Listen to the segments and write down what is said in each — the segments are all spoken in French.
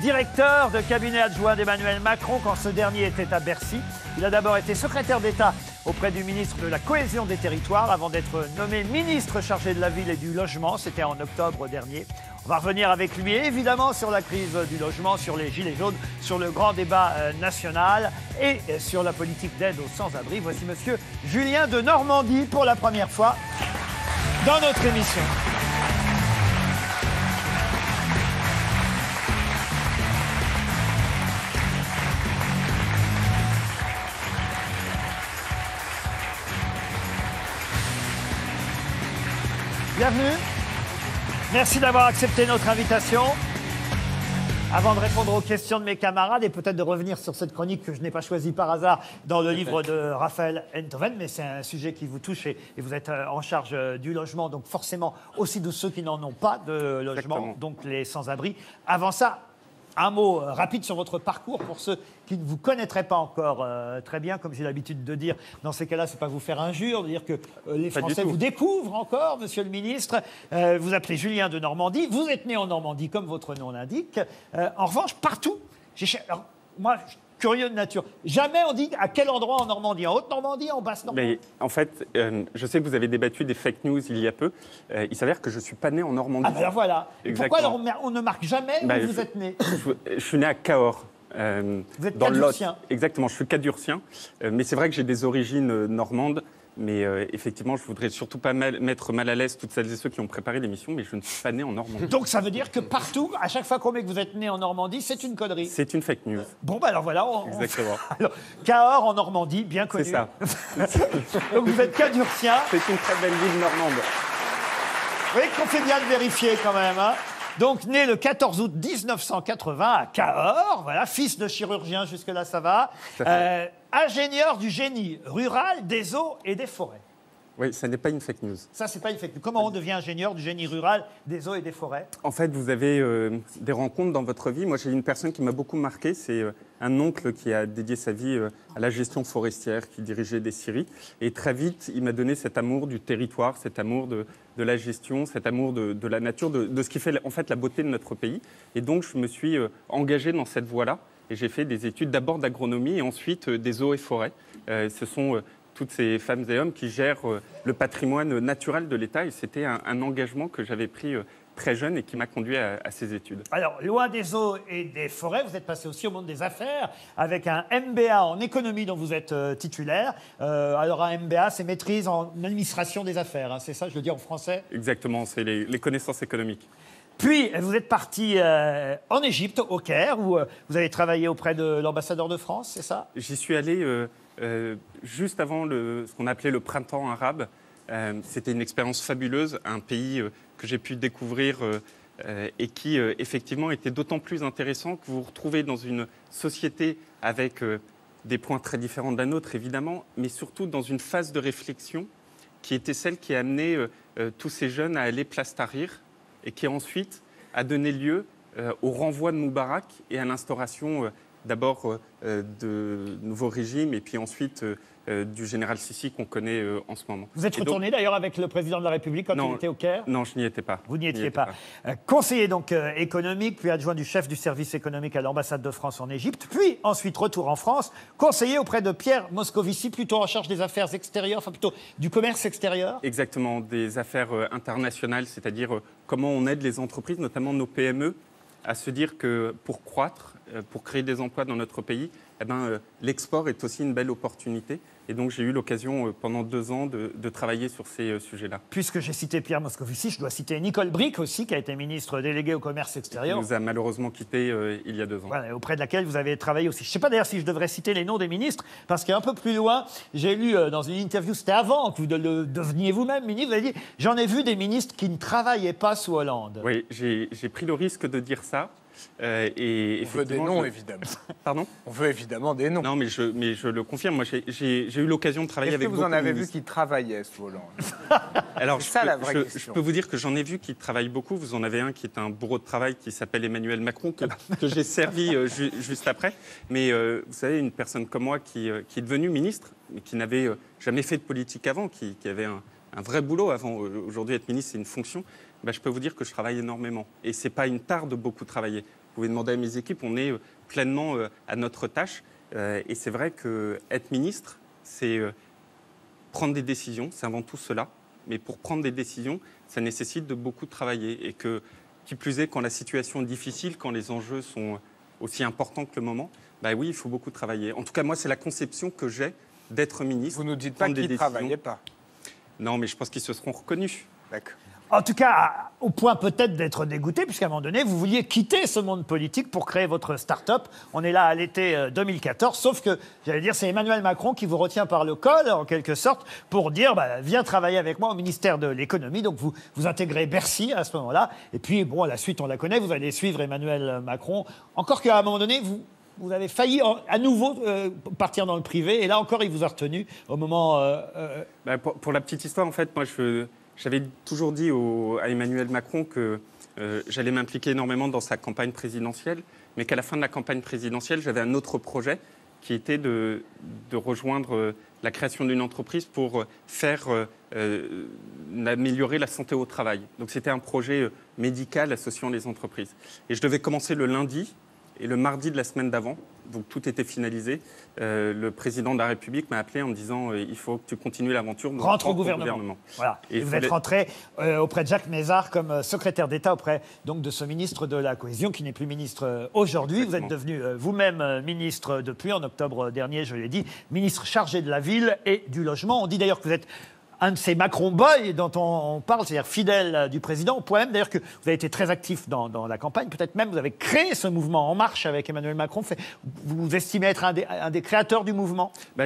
directeur de cabinet adjoint d'Emmanuel Macron quand ce dernier était à Bercy. Il a d'abord été secrétaire d'État auprès du ministre de la Cohésion des Territoires avant d'être nommé ministre chargé de la ville et du logement. C'était en octobre dernier. On va revenir avec lui évidemment sur la crise du logement, sur les gilets jaunes, sur le grand débat euh, national et euh, sur la politique d'aide aux sans-abri. Voici monsieur Julien de Normandie pour la première fois dans notre émission. Bienvenue. Merci d'avoir accepté notre invitation. Avant de répondre aux questions de mes camarades et peut-être de revenir sur cette chronique que je n'ai pas choisie par hasard dans le livre de Raphaël Enthoven, mais c'est un sujet qui vous touche et, et vous êtes euh, en charge euh, du logement, donc forcément aussi de ceux qui n'en ont pas de logement, Exactement. donc les sans-abri. Avant ça, un mot euh, rapide sur votre parcours pour ceux qui ne vous connaîtraient pas encore euh, très bien, comme j'ai l'habitude de dire. Dans ces cas-là, c'est pas vous faire injure de dire que euh, les Pas Français vous découvrent encore, Monsieur le Ministre. Euh, vous appelez Julien de Normandie. Vous êtes né en Normandie, comme votre nom l'indique. Euh, en revanche, partout, j'ai moi, curieux de nature. Jamais on dit à quel endroit en Normandie, en Haute-Normandie, en Basse-Normandie. Mais en fait, je sais que vous avez débattu des fake news il y a peu. Il s'avère que je suis pas né en Normandie. Ah ben voilà. Pourquoi alors on, ne marque jamais Bah, où vous je- êtes né? Je, je suis né à Cahors. Euh, Vous êtes dans le Lot. cadurcien. Exactement, je suis cadurcien. Euh, mais c'est vrai que j'ai des origines euh, normandes. Mais euh, effectivement, je voudrais surtout pas mal- mettre mal à l'aise toutes celles et ceux qui ont préparé l'émission, mais je ne suis pas né en Normandie. Donc ça veut dire que partout, à chaque fois qu'on met que vous êtes né en Normandie, c'est une connerie. C'est une fake news. Bon, bah alors voilà. On, on- Exactement. Alors, Cahors en Normandie, bien connu. C'est ça. Donc vous êtes cadurcien. C'est une très belle ville normande. Vous voyez qu'on fait bien de vérifier quand même. hein. Donc, né le 14 août 1980 à Cahors, voilà, fils de chirurgien, jusque-là ça va. Euh, ingénieur du génie rural, des eaux et des forêts. Oui, ça n'est pas une fake news. Ça, c'est pas effectif. Comment on devient ingénieur du génie rural, des eaux et des forêts? En fait, vous avez euh, des rencontres dans votre vie. Moi, j'ai une personne qui m'a beaucoup marqué. C'est euh, un oncle qui a dédié sa vie euh, à la gestion forestière, qui dirigeait des scieries. Et très vite, il m'a donné cet amour du territoire, cet amour de, de la gestion, cet amour de, de la nature, de, de ce qui fait en fait la beauté de notre pays. Et donc, je me suis engagé dans cette voie-là. Et j'ai fait des études d'abord d'agronomie et ensuite des eaux et forêts. Ce sont toutes ces femmes et hommes qui gèrent euh, le patrimoine naturel de l'État. Et c'était un, un engagement que j'avais pris euh, très jeune et qui m'a conduit à, à ces études. Alors, loin des eaux et des forêts, vous êtes passé aussi au monde des affaires avec un MBA en économie dont vous êtes euh, titulaire. Euh, alors, un MBA, c'est maîtrise en administration des affaires. hein, c'est ça, je le dis en français? Exactement, c'est les, les connaissances économiques. Puis, vous êtes parti euh, en Égypte, au Caire, où euh, vous avez travaillé auprès de l'ambassadeur de France, c'est ça? J'y suis allé euh, juste avant ce qu'on appelait le printemps arabe. Euh, C'était une expérience fabuleuse, un pays euh, que j'ai pu découvrir euh, euh, et qui euh, effectivement était d'autant plus intéressant que vous vous retrouvez dans une société avec euh, des points très différents de la nôtre évidemment, mais surtout dans une phase de réflexion qui était celle qui a amené euh, euh, tous ces jeunes à aller place Tahrir et qui ensuite a donné lieu euh, au renvoi de Moubarak et à l'instauration euh, d'abord euh, euh, de nouveaux régimes et puis ensuite euh, du général Sissi qu'on connaît en ce moment. Vous êtes retourné d'ailleurs avec le président de la République quand Non. il était au Caire? Non, je n'y étais pas. Vous n'y étiez pas. Conseiller donc économique, puis adjoint du chef du service économique à l'ambassade de France en Égypte, puis ensuite retour en France, conseiller auprès de Pierre Moscovici, plutôt en charge des affaires extérieures, enfin plutôt du commerce extérieur? Exactement, des affaires internationales, c'est-à-dire comment on aide les entreprises, notamment nos PME, à se dire que pour croître, euh, pour créer des emplois dans notre pays, eh ben, euh, l'export est aussi une belle opportunité. Et donc j'ai eu l'occasion euh, pendant deux ans de, de travailler sur ces euh, sujets-là. Puisque j'ai cité Pierre Moscovici, je dois citer Nicole Brick aussi, qui a été ministre déléguée au commerce extérieur. nous a malheureusement quittés euh, il y a deux ans. Voilà, auprès de laquelle vous avez travaillé aussi. Je ne sais pas d'ailleurs si je devrais citer les noms des ministres, parce qu'un peu plus loin, j'ai lu euh, dans une interview, c'était avant que vous de- le deveniez vous-même ministre, vous avez dit J'en ai vu des ministres qui ne travaillaient pas sous Hollande. Oui, j'ai pris le risque de dire ça. Euh, et On veut des noms, je- évidemment. Pardon On veut évidemment des noms. Non, mais je, mais je le confirme. Moi, j'ai- eu l'occasion de travailler Est-ce que avec vous en avez vu qui travaillaient sous Hollande Alors, je ça, peux, la vraie je- question. je peux vous dire que j'en ai vu qui travaillent beaucoup. Vous en avez un qui est un bourreau de travail qui s'appelle Emmanuel Macron, que, que j'ai servi euh, ju- juste après. Mais euh, vous savez, une personne comme moi qui, qui est devenue ministre, mais qui n'avait jamais fait de politique avant, qui, qui avait un, un vrai boulot avant. Aujourd'hui, être ministre, c'est une fonction. Bah, je peux vous dire que je travaille énormément. Et c'est pas une tare de beaucoup travailler. pouvez demander à mes équipes, on est pleinement à notre tâche. et c'est vrai que être ministre, c'est prendre des décisions, c'est avant tout cela. Mais pour prendre des décisions, ça nécessite de beaucoup travailler. Et que, qui plus est, quand la situation est difficile, quand les enjeux sont aussi importants que le moment, bah oui, il faut beaucoup travailler. En tout cas, moi, c'est la conception que j'ai d'être ministre. Vous ne nous dites pas qu'ils ne travaillaient pas Non, mais je pense qu'ils se seront reconnus. D'accord. En tout cas, au point peut-être d'être dégoûté, puisqu'à un moment donné, vous vouliez quitter ce monde politique pour créer votre start-up. On est là à l'été 2014, euh, sauf que, j'allais dire, c'est Emmanuel Macron qui vous retient par le col, en quelque sorte, pour dire bah, viens travailler avec moi au ministère de l'économie. Donc vous, vous intégrez Bercy à ce moment-là. Et puis, bon, la suite, on la connaît, vous allez suivre Emmanuel Macron. Encore qu'à un moment donné, vous, vous avez failli à nouveau euh, partir dans le privé, et là encore, il vous a retenu au moment. Euh, bah, pour, pour, la petite histoire, en fait, moi, je j'avais toujours dit à Emmanuel Macron que euh, j'allais m'impliquer énormément dans sa campagne présidentielle, mais qu'à la fin de la campagne présidentielle, j'avais un autre projet qui était de, rejoindre euh, la création d'une entreprise pour faire euh, améliorer la santé au travail. Donc c'était un projet médical associant les entreprises. Et je devais commencer le lundi, et le mardi de la semaine d'avant, donc tout était finalisé, euh, le président de la République m'a appelé en me disant euh, il faut que tu continues l'aventure. Rentre au gouvernement. Voilà. Et, vous êtes rentré euh, auprès de Jacques Mézard comme secrétaire d'État auprès donc de ce ministre de la cohésion qui n'est plus ministre aujourd'hui. Vous êtes devenu vous-même ministre depuis en octobre dernier, je l'ai dit, ministre chargé de la ville et du logement. On dit d'ailleurs que vous êtes un de ces Macron Boys dont on, parle, c'est-à-dire fidèle euh, du président, au point même d'ailleurs que vous avez été très actif dans, la campagne, peut-être même vous avez créé ce mouvement En Marche avec Emmanuel Macron. Vous, estimez être un des, créateurs du mouvement? Bah,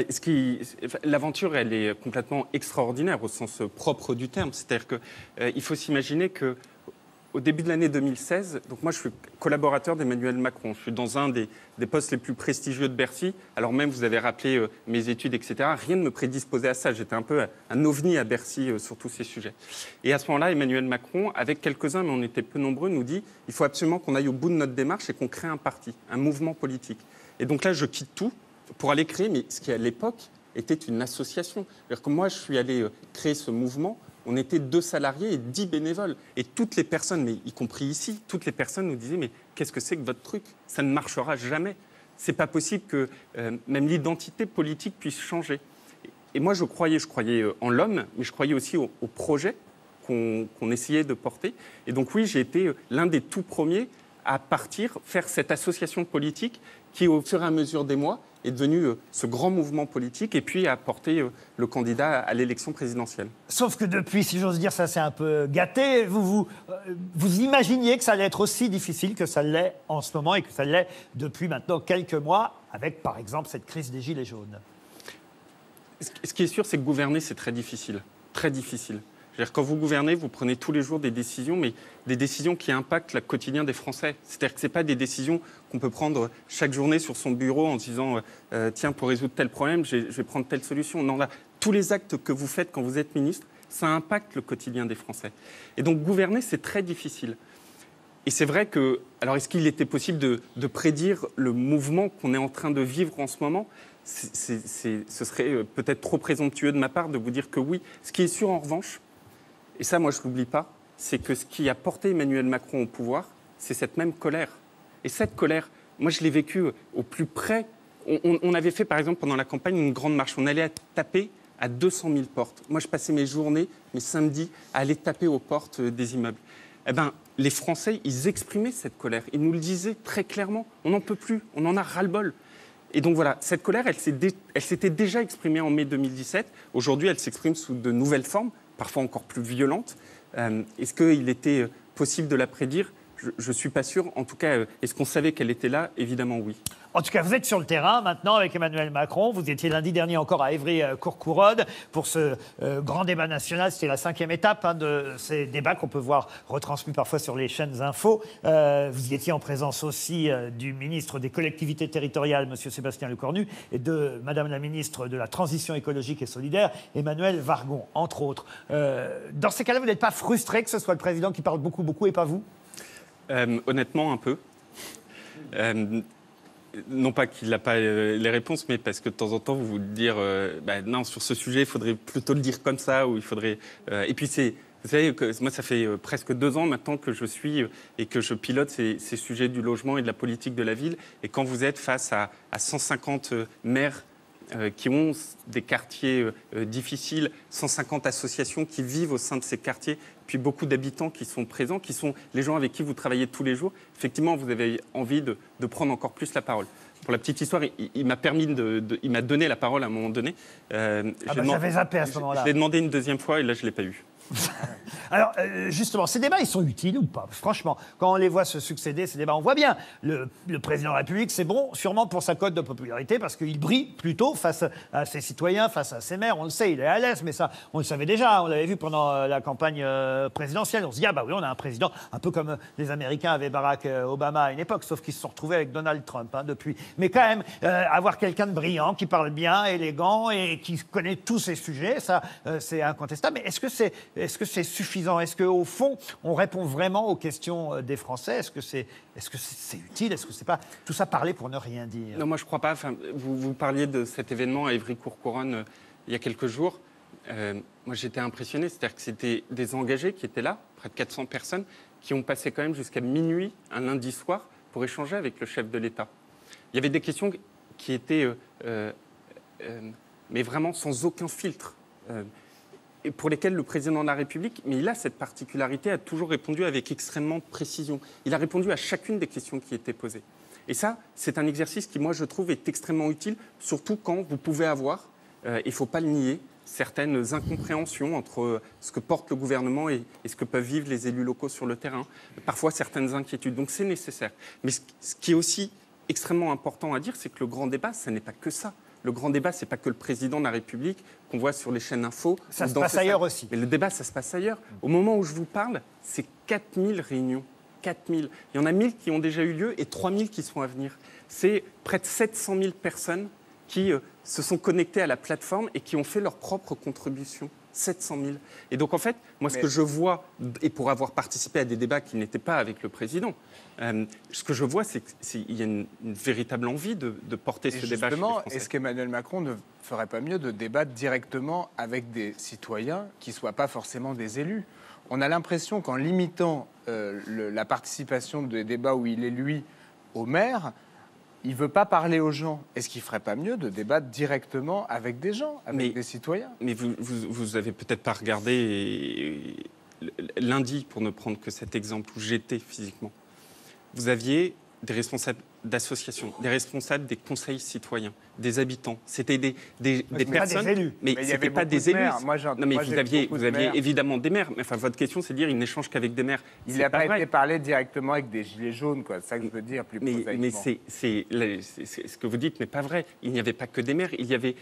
L'aventure, elle est complètement extraordinaire au sens propre du terme. C'est-à-dire qu'il euh, faut s'imaginer que au début de l'année 2016, donc moi je suis collaborateur d'Emmanuel Macron. Je suis dans un des, postes les plus prestigieux de Bercy. Alors même, vous avez rappelé euh, mes études, etc. Rien ne me prédisposait à ça. J'étais un peu un ovni à Bercy euh, sur tous ces sujets. Et à ce moment-là, Emmanuel Macron, avec quelques-uns, mais on était peu nombreux, nous dit il faut absolument qu'on aille au bout de notre démarche et qu'on crée un parti, un mouvement politique. Et donc là, je quitte tout pour aller créer, mais ce qui à l'époque était une association. Que moi, je suis allé euh, créer ce mouvement on était deux salariés et dix bénévoles. Et toutes les personnes, mais y compris ici, toutes les personnes nous disaient Mais qu'est-ce que c'est que votre truc? Ça ne marchera jamais. C'est pas possible que euh, même l'identité politique puisse changer. Et moi, je croyais, je croyais euh, en l'homme, mais je croyais aussi au, projet qu'on essayait de porter. Et donc, oui, j'ai été euh, l'un des tout premiers à partir, faire cette association politique qui, au fur et à mesure des mois, est devenu euh, ce grand mouvement politique et puis a porté euh, le candidat à l'élection présidentielle. Sauf que depuis, si j'ose dire, ça s'est un peu gâté. Vous, vous, euh, vous imaginiez que ça allait être aussi difficile que ça l'est en ce moment et que ça l'est depuis maintenant quelques mois, avec par exemple cette crise des Gilets jaunes. Ce qui est sûr, c'est que gouverner, c'est très difficile. Très difficile quand vous gouvernez, vous prenez tous les jours des décisions, mais des décisions qui impactent le quotidien des Français. C'est-à-dire que ce pas des décisions qu'on peut prendre chaque journée sur son bureau en disant euh, euh, tiens, pour résoudre tel problème, je vais prendre telle solution. Non, là, tous les actes que vous faites quand vous êtes ministre, ça impacte le quotidien des Français. Et donc, gouverner, c'est très difficile. Et c'est vrai que, alors est-ce qu'il était possible de, de prédire le mouvement qu'on est en train de vivre en ce moment? Ce serait euh, peut-être trop présomptueux de ma part de vous dire que oui. Ce qui est sûr en revanche, et ça, moi, je ne l'oublie pas, c'est que ce qui a porté Emmanuel Macron au pouvoir, c'est cette même colère. Et cette colère, moi, je l'ai vécue au plus près. On, avait fait, par exemple, pendant la campagne, une grande marche. On allait taper à 200 000 portes. Moi, je passais mes journées, mes samedis, à aller taper aux portes euh, des immeubles. Eh bien, les Français, ils exprimaient cette colère. Ils nous le disaient très clairement. On n'en peut plus, on en a ras-le-bol. Et donc voilà, cette colère, elle s'était déjà exprimée en mai 2017. Aujourd'hui, elle s'exprime sous de nouvelles formes parfois encore plus violente. Euh, est-ce qu'il était possible de la prédire? Je ne suis pas sûr. En tout cas, euh, est-ce qu'on savait qu'elle était là? Évidemment, oui. En tout cas, vous êtes sur le terrain maintenant avec Emmanuel Macron. Vous étiez lundi dernier encore à Évry-Courcouronne pour ce euh, grand débat national. C'était la cinquième étape hein, de ces débats qu'on peut voir retransmis parfois sur les chaînes info. Euh, vous y étiez en présence aussi euh, du ministre des collectivités territoriales, M. Sébastien Lecornu, et de Madame la ministre de la Transition écologique et solidaire, Emmanuel Vargon, entre autres. dans ces cas-là, vous n'êtes pas frustré que ce soit le président qui parle beaucoup, beaucoup et pas vous? Honnêtement, un peu non pas qu'il n'a pas euh, les réponses, mais parce que de temps en temps, vous vous dire, euh, bah, non, sur ce sujet, il faudrait plutôt le dire comme ça, ou il faudrait. Euh, et puis c'est Vous savez moi, ça fait presque deux ans maintenant que je suis et que je pilote ces, sujets du logement et de la politique de la ville. Et quand vous êtes face à, à 150 maires qui ont des quartiers euh, difficiles, 150 associations qui vivent au sein de ces quartiers, puis beaucoup d'habitants qui sont présents, qui sont les gens avec qui vous travaillez tous les jours. Effectivement, vous avez envie de, prendre encore plus la parole. Pour la petite histoire, il, m'a permis de, il m'a donné la parole à un moment donné. Euh, ah bah, j'avais zappé à ce moment-là. Je l'ai demandé une deuxième fois et là, je ne l'ai pas eu. Alors, euh, justement, ces débats, ils sont utiles ou pas? Franchement, quand on les voit se succéder, ces débats, on voit bien. Le, président de la République, c'est bon, sûrement pour sa cote de popularité, parce qu'il brille plutôt face à ses citoyens, face à ses maires. On le sait, il est à l'aise, mais ça, on le savait déjà. On l'avait vu pendant euh, la campagne euh, présidentielle. On se dit, ah bah oui, on a un président, un peu comme les Américains avaient Barack Obama à une époque, sauf qu'ils se sont retrouvés avec Donald Trump hein, depuis. Mais quand même, avoir quelqu'un de brillant, qui parle bien, élégant et qui connaît tous ces sujets, ça, c'est incontestable. Mais est-ce que c'est est-ce que c'est suffisant? Est-ce qu'au fond, on répond vraiment aux questions euh, des Français? Est-ce que c'est est -ce c'est utile? Est-ce que c'est pas tout ça parler pour ne rien dire? Non, moi je crois pas. Enfin, vous, parliez de cet événement à Évry-Courcouronne euh, il y a quelques jours. Euh, moi j'étais impressionné, c'est-à-dire que c'était des engagés qui étaient là, près de 400 personnes, qui ont passé quand même jusqu'à minuit un lundi soir pour échanger avec le chef de l'État. Il y avait des questions qui étaient, mais vraiment sans aucun filtre pour lesquels le président de la République, mais il a cette particularité, a toujours répondu avec extrêmement précision. Il a répondu à chacune des questions qui étaient posées. Et ça, c'est un exercice qui, moi, je trouve, est extrêmement utile, surtout quand vous pouvez avoir, euh, il ne faut pas le nier, certaines incompréhensions entre ce que porte le gouvernement et, ce que peuvent vivre les élus locaux sur le terrain, parfois certaines inquiétudes. Donc c'est nécessaire. Mais ce, qui est aussi extrêmement important à dire, c'est que le grand débat, ce n'est pas que ça le grand débat, c'est pas que le président de la République qu'on voit sur les chaînes info. Ça se passe ailleurs aussi. Mais le débat, ça se passe ailleurs. Au moment où je vous parle, c'est 4000 réunions. 4000. Il y en a 1000 qui ont déjà eu lieu et 3000 qui sont à venir. C'est près de 700 000 personnes qui euh, se sont connectées à la plateforme et qui ont fait leur propre contribution. 700 000. Et donc, en fait, moi, ce que je vois, et pour avoir participé à des débats qui n'étaient pas avec le président, euh, ce que je vois, c'est qu'il y a une, véritable envie de, porter ce débat. Justement, est-ce qu'Emmanuel Macron ne ferait pas mieux de débattre directement avec des citoyens qui ne soient pas forcément des élus? On a l'impression qu'en limitant euh, la participation des débats où il est lui au maire, il ne veut pas parler aux gens. Est-ce qu'il ne ferait pas mieux de débattre directement avec des gens, avec des citoyens? Mais vous, vous, avez peut-être pas regardé lundi, pour ne prendre que cet exemple où j'étais physiquement. Vous aviez des responsables d'associations, des responsables des conseils citoyens, des habitants. C'était des, des, des personnes. Des élus. Mais, ce pas des élus. Moi, non, mais vous aviez, vous aviez évidemment des maires. Mais enfin, votre question, c'est de dire ils n'échangent qu'avec des maires. Il n'a pas, été parlé directement avec des gilets jaunes, quoi. C'est ça que je veux dire, plus Mais, mais c'est, ce que vous dites n'est pas vrai. Il n'y avait pas que des maires. Il y avait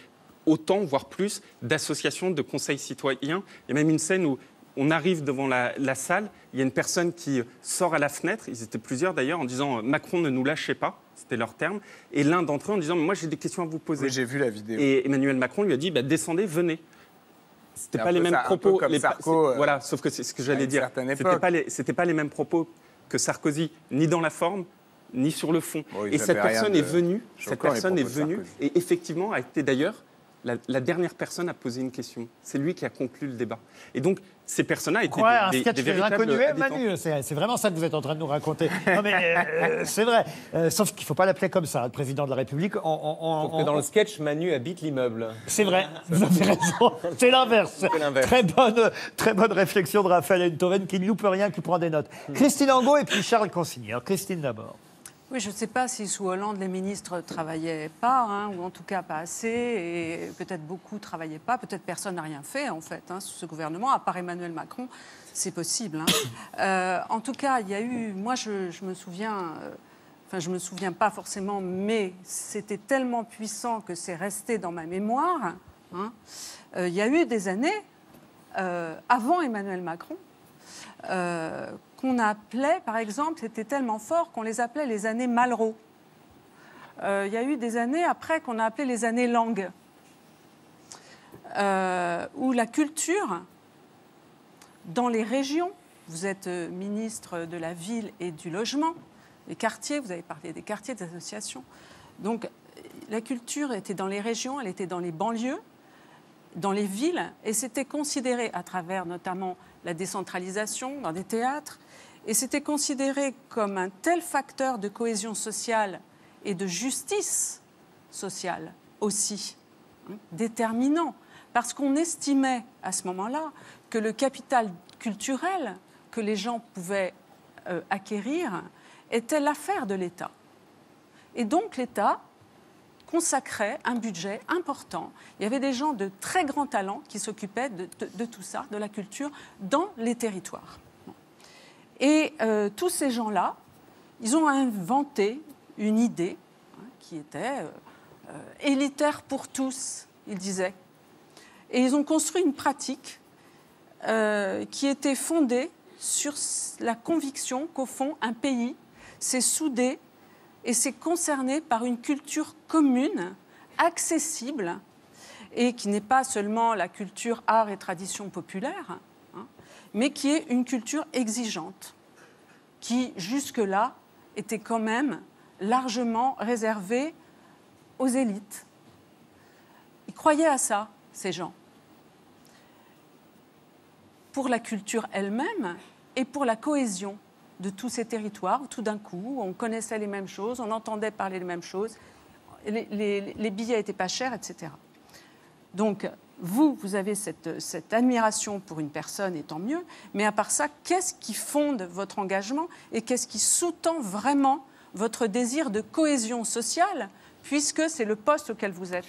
autant, voire plus, d'associations, de conseils citoyens. Il y a même une scène où on arrive devant la, salle, il y a une personne qui sort à la fenêtre, ils étaient plusieurs d'ailleurs, en disant Macron ne nous lâchez pas, c'était leur terme, et l'un d'entre eux en disant Moi j'ai des questions à vous poser. j'ai vu la vidéo. Et Emmanuel Macron lui a dit bah, Descendez, venez. C'était pas les mêmes propos. les, Sarko, euh, voilà, sauf que c'est ce que j'allais dire. C'était pas, les, pas les mêmes propos que Sarkozy, ni dans la forme, ni sur le fond. et cette personne est venue, cette personne est venue, et effectivement a été d'ailleurs la, dernière personne a posé une question. C'est lui qui a conclu le débat. Et donc, ces personnes-là étaient des, un sketch des, véritables Manu, c'est vraiment ça que vous êtes en train de nous raconter. Non, mais euh, c'est vrai. Euh, sauf qu'il ne faut pas l'appeler comme ça, le président de la République. On, que dans le sketch, Manu habite l'immeuble. C'est vrai, vous avez raison. C'est l'inverse. Très bonne, très bonne réflexion de Raphaël Enthoven qui ne loupe rien, qui prend des notes. Hmm. Christine Angot et puis Charles Consigny. Christine d'abord. Oui, je ne sais pas si sous Hollande, les ministres ne travaillaient pas, hein, ou en tout cas pas assez, et peut-être beaucoup ne travaillaient pas, peut-être personne n'a rien fait, en fait, hein, sous ce gouvernement, à part Emmanuel Macron, c'est possible. Hein. Euh, en tout cas, il y a eu, moi je, me souviens, euh, enfin je me souviens pas forcément, mais c'était tellement puissant que c'est resté dans ma mémoire. Euh, il y a eu des années, avant Emmanuel Macron, qu'on appelait, par exemple, c'était tellement fort qu'on les appelait les années Malraux. Euh, il y a eu des années après qu'on a appelé les années Langue, euh, où la culture, dans les régions, vous êtes euh, ministre de la ville et du logement, les quartiers, vous avez parlé des quartiers, des associations. Donc la culture était dans les régions, elle était dans les banlieues, dans les villes, et c'était considéré à travers notamment la décentralisation dans des théâtres. Et c'était considéré comme un tel facteur de cohésion sociale et de justice sociale aussi, hein, déterminant, parce qu'on estimait à ce moment-là que le capital culturel que les gens pouvaient euh, acquérir était l'affaire de l'État. Et donc l'État consacrait un budget important. Il y avait des gens de très grand talent qui s'occupaient de, tout ça, de la culture, dans les territoires. Et euh, tous ces gens-là, ils ont inventé une idée hein, qui était euh, euh, élitaire pour tous, ils disaient. Et ils ont construit une pratique qui était fondée sur la conviction qu'au fond, un pays s'est soudé et c'est concerné par une culture commune, accessible, et qui n'est pas seulement la culture art et tradition populaire, hein, mais qui est une culture exigeante, qui jusque-là était quand même largement réservée aux élites. Ils croyaient à ça, ces gens. Pour la culture elle-même et pour la cohésion de tous ces territoires. Tout d'un coup, on connaissait les mêmes choses, on entendait parler les mêmes choses, les, billets n'étaient pas chers, etc. Donc, vous, vous avez cette, admiration pour une personne, et tant mieux, mais à part ça, qu'est-ce qui fonde votre engagement et qu'est-ce qui sous-tend vraiment votre désir de cohésion sociale, puisque c'est le poste auquel vous êtes?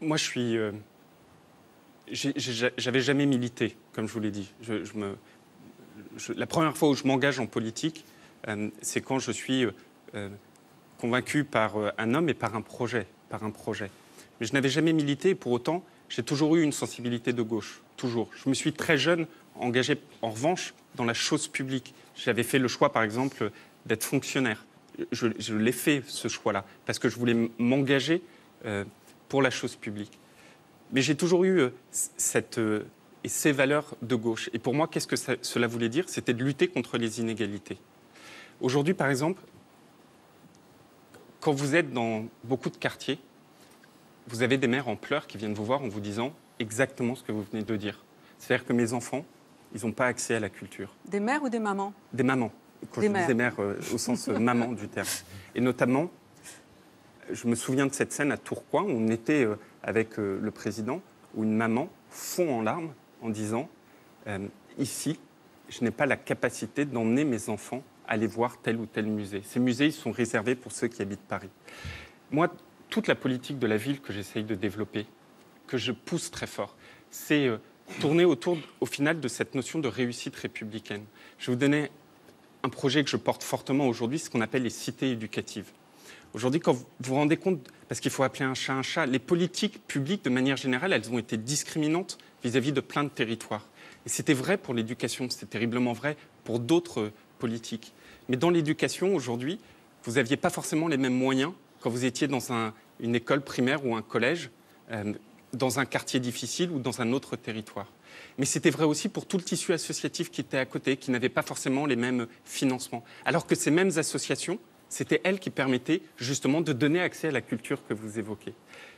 Moi, je suis. Euh, j'avais jamais milité, comme je vous l'ai dit. Je me, la première fois où je m'engage en politique, euh, c'est quand je suis euh, convaincu par euh, un homme et par un projet, par un projet. Mais je n'avais jamais milité et pour autant, j'ai toujours eu une sensibilité de gauche, toujours. Je me suis très jeune engagé, en revanche, dans la chose publique. J'avais fait le choix, par exemple, d'être fonctionnaire. Je l'ai fait, ce choix-là, parce que je voulais m'engager pour la chose publique. Mais j'ai toujours eu cette et ces valeurs de gauche. Et pour moi, qu'est-ce que cela voulait dire? C'était de lutter contre les inégalités. Aujourd'hui, par exemple, quand vous êtes dans beaucoup de quartiers, vous avez des mères en pleurs qui viennent vous voir en vous disant exactement ce que vous venez de dire. C'est-à-dire que mes enfants, ils n'ont pas accès à la culture. Des mères ou des mamans? Des mamans. Quand des je mères. dis des mères euh, au sens euh, maman du terme. Et notamment, je me souviens de cette scène à Tourcoing où on était euh, avec le président, où une maman fond en larmes en disant euh, ici, je n'ai pas la capacité d'emmener mes enfants aller voir tel ou tel musée. Ces musées, ils sont réservés pour ceux qui habitent Paris. Moi, toute la politique de la ville que j'essaye de développer, que je pousse très fort, c'est euh, tourner autour, au final, de cette notion de réussite républicaine. Je vais vous donner un projet que je porte fortement aujourd'hui, ce qu'on appelle les cités éducatives. Aujourd'hui, quand vous vous rendez compte, parce qu'il faut appeler un chat un chat, les politiques publiques, de manière générale, elles ont été discriminantes vis-à-vis de plein de territoires. Et c'était vrai pour l'éducation, c'était terriblement vrai pour d'autres politiques. Mais dans l'éducation, aujourd'hui, vous n'aviez pas forcément les mêmes moyens quand vous étiez dans une école primaire ou un collège, euh, dans un quartier difficile ou dans un autre territoire. Mais c'était vrai aussi pour tout le tissu associatif qui était à côté, qui n'avait pas forcément les mêmes financements. Alors que ces mêmes associations, c'était elles qui permettaient justement de donner accès à la culture que vous évoquez.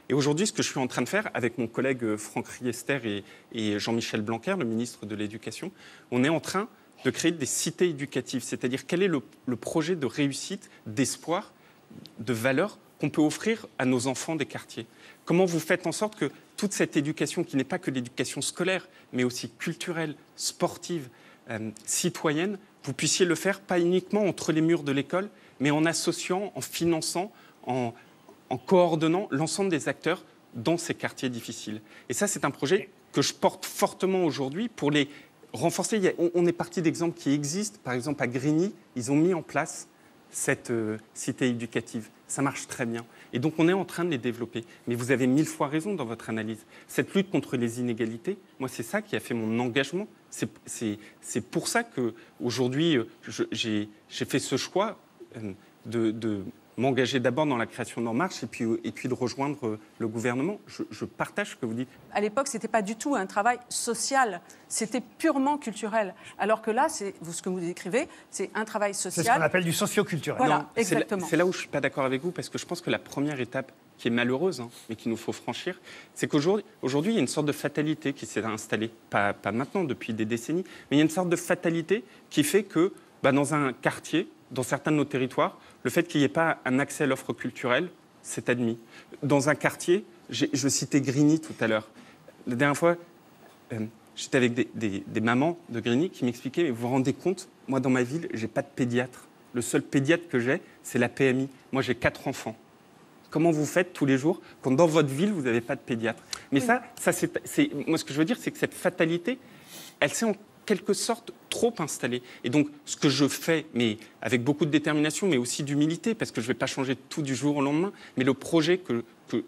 Et aujourd'hui, ce que je suis en train de faire avec mon collègue euh, Franck Riester et, Jean-Michel Blanquer, le ministre de l'Éducation, on est en train de créer des cités éducatives, c'est-à-dire quel est le, projet de réussite, d'espoir, de valeur qu'on peut offrir à nos enfants des quartiers? Comment vous faites en sorte que toute cette éducation, qui n'est pas que l'éducation scolaire, mais aussi culturelle, sportive, euh, citoyenne, vous puissiez le faire pas uniquement entre les murs de l'école, mais en associant, en finançant, en, coordonnant l'ensemble des acteurs dans ces quartiers difficiles. Et ça, c'est un projet que je porte fortement aujourd'hui pour les renforcer. On est parti d'exemples qui existent. Par exemple, à Grigny, ils ont mis en place cette euh, cité éducative. Ça marche très bien. Et donc, on est en train de les développer. Mais vous avez mille fois raison dans votre analyse. Cette lutte contre les inégalités, moi, c'est ça qui a fait mon engagement. C'est pour ça qu'aujourd'hui, euh, j'ai fait ce choix euh, de m'engager d'abord dans la création d'En Marche et puis, et puis de rejoindre le gouvernement. Je, partage ce que vous dites. À l'époque, ce n'était pas du tout un travail social, c'était purement culturel. Alors que là, c'est ce que vous décrivez, c'est un travail social. C'est ce qu'on appelle du socio-culturel. Voilà, exactement. C'est là, où je ne suis pas d'accord avec vous, parce que je pense que la première étape qui est malheureuse, hein, mais qu'il nous faut franchir, c'est qu'aujourd'hui, aujourd'hui, il y a une sorte de fatalité qui s'est installée, pas, pas, maintenant, depuis des décennies, mais il y a une sorte de fatalité qui fait que bah, dans un quartier, dans certains de nos territoires, le fait qu'il n'y ait pas un accès à l'offre culturelle, c'est admis. Dans un quartier, je citais Grigny tout à l'heure. La dernière fois, euh, j'étais avec des, mamans de Grigny qui m'expliquaient, mais vous vous rendez compte, moi dans ma ville, j'ai pas de pédiatre. Le seul pédiatre que j'ai, c'est la PMI. Moi, j'ai quatre enfants. Comment vous faites tous les jours quand dans votre ville, vous n'avez pas de pédiatre? Mais ça, ça c'est, moi, ce que je veux dire, c'est que cette fatalité, elle s'est en quelque sorte trop installé. Et donc, ce que je fais, mais avec beaucoup de détermination, mais aussi d'humilité, parce que je ne vais pas changer tout du jour au lendemain, mais le projet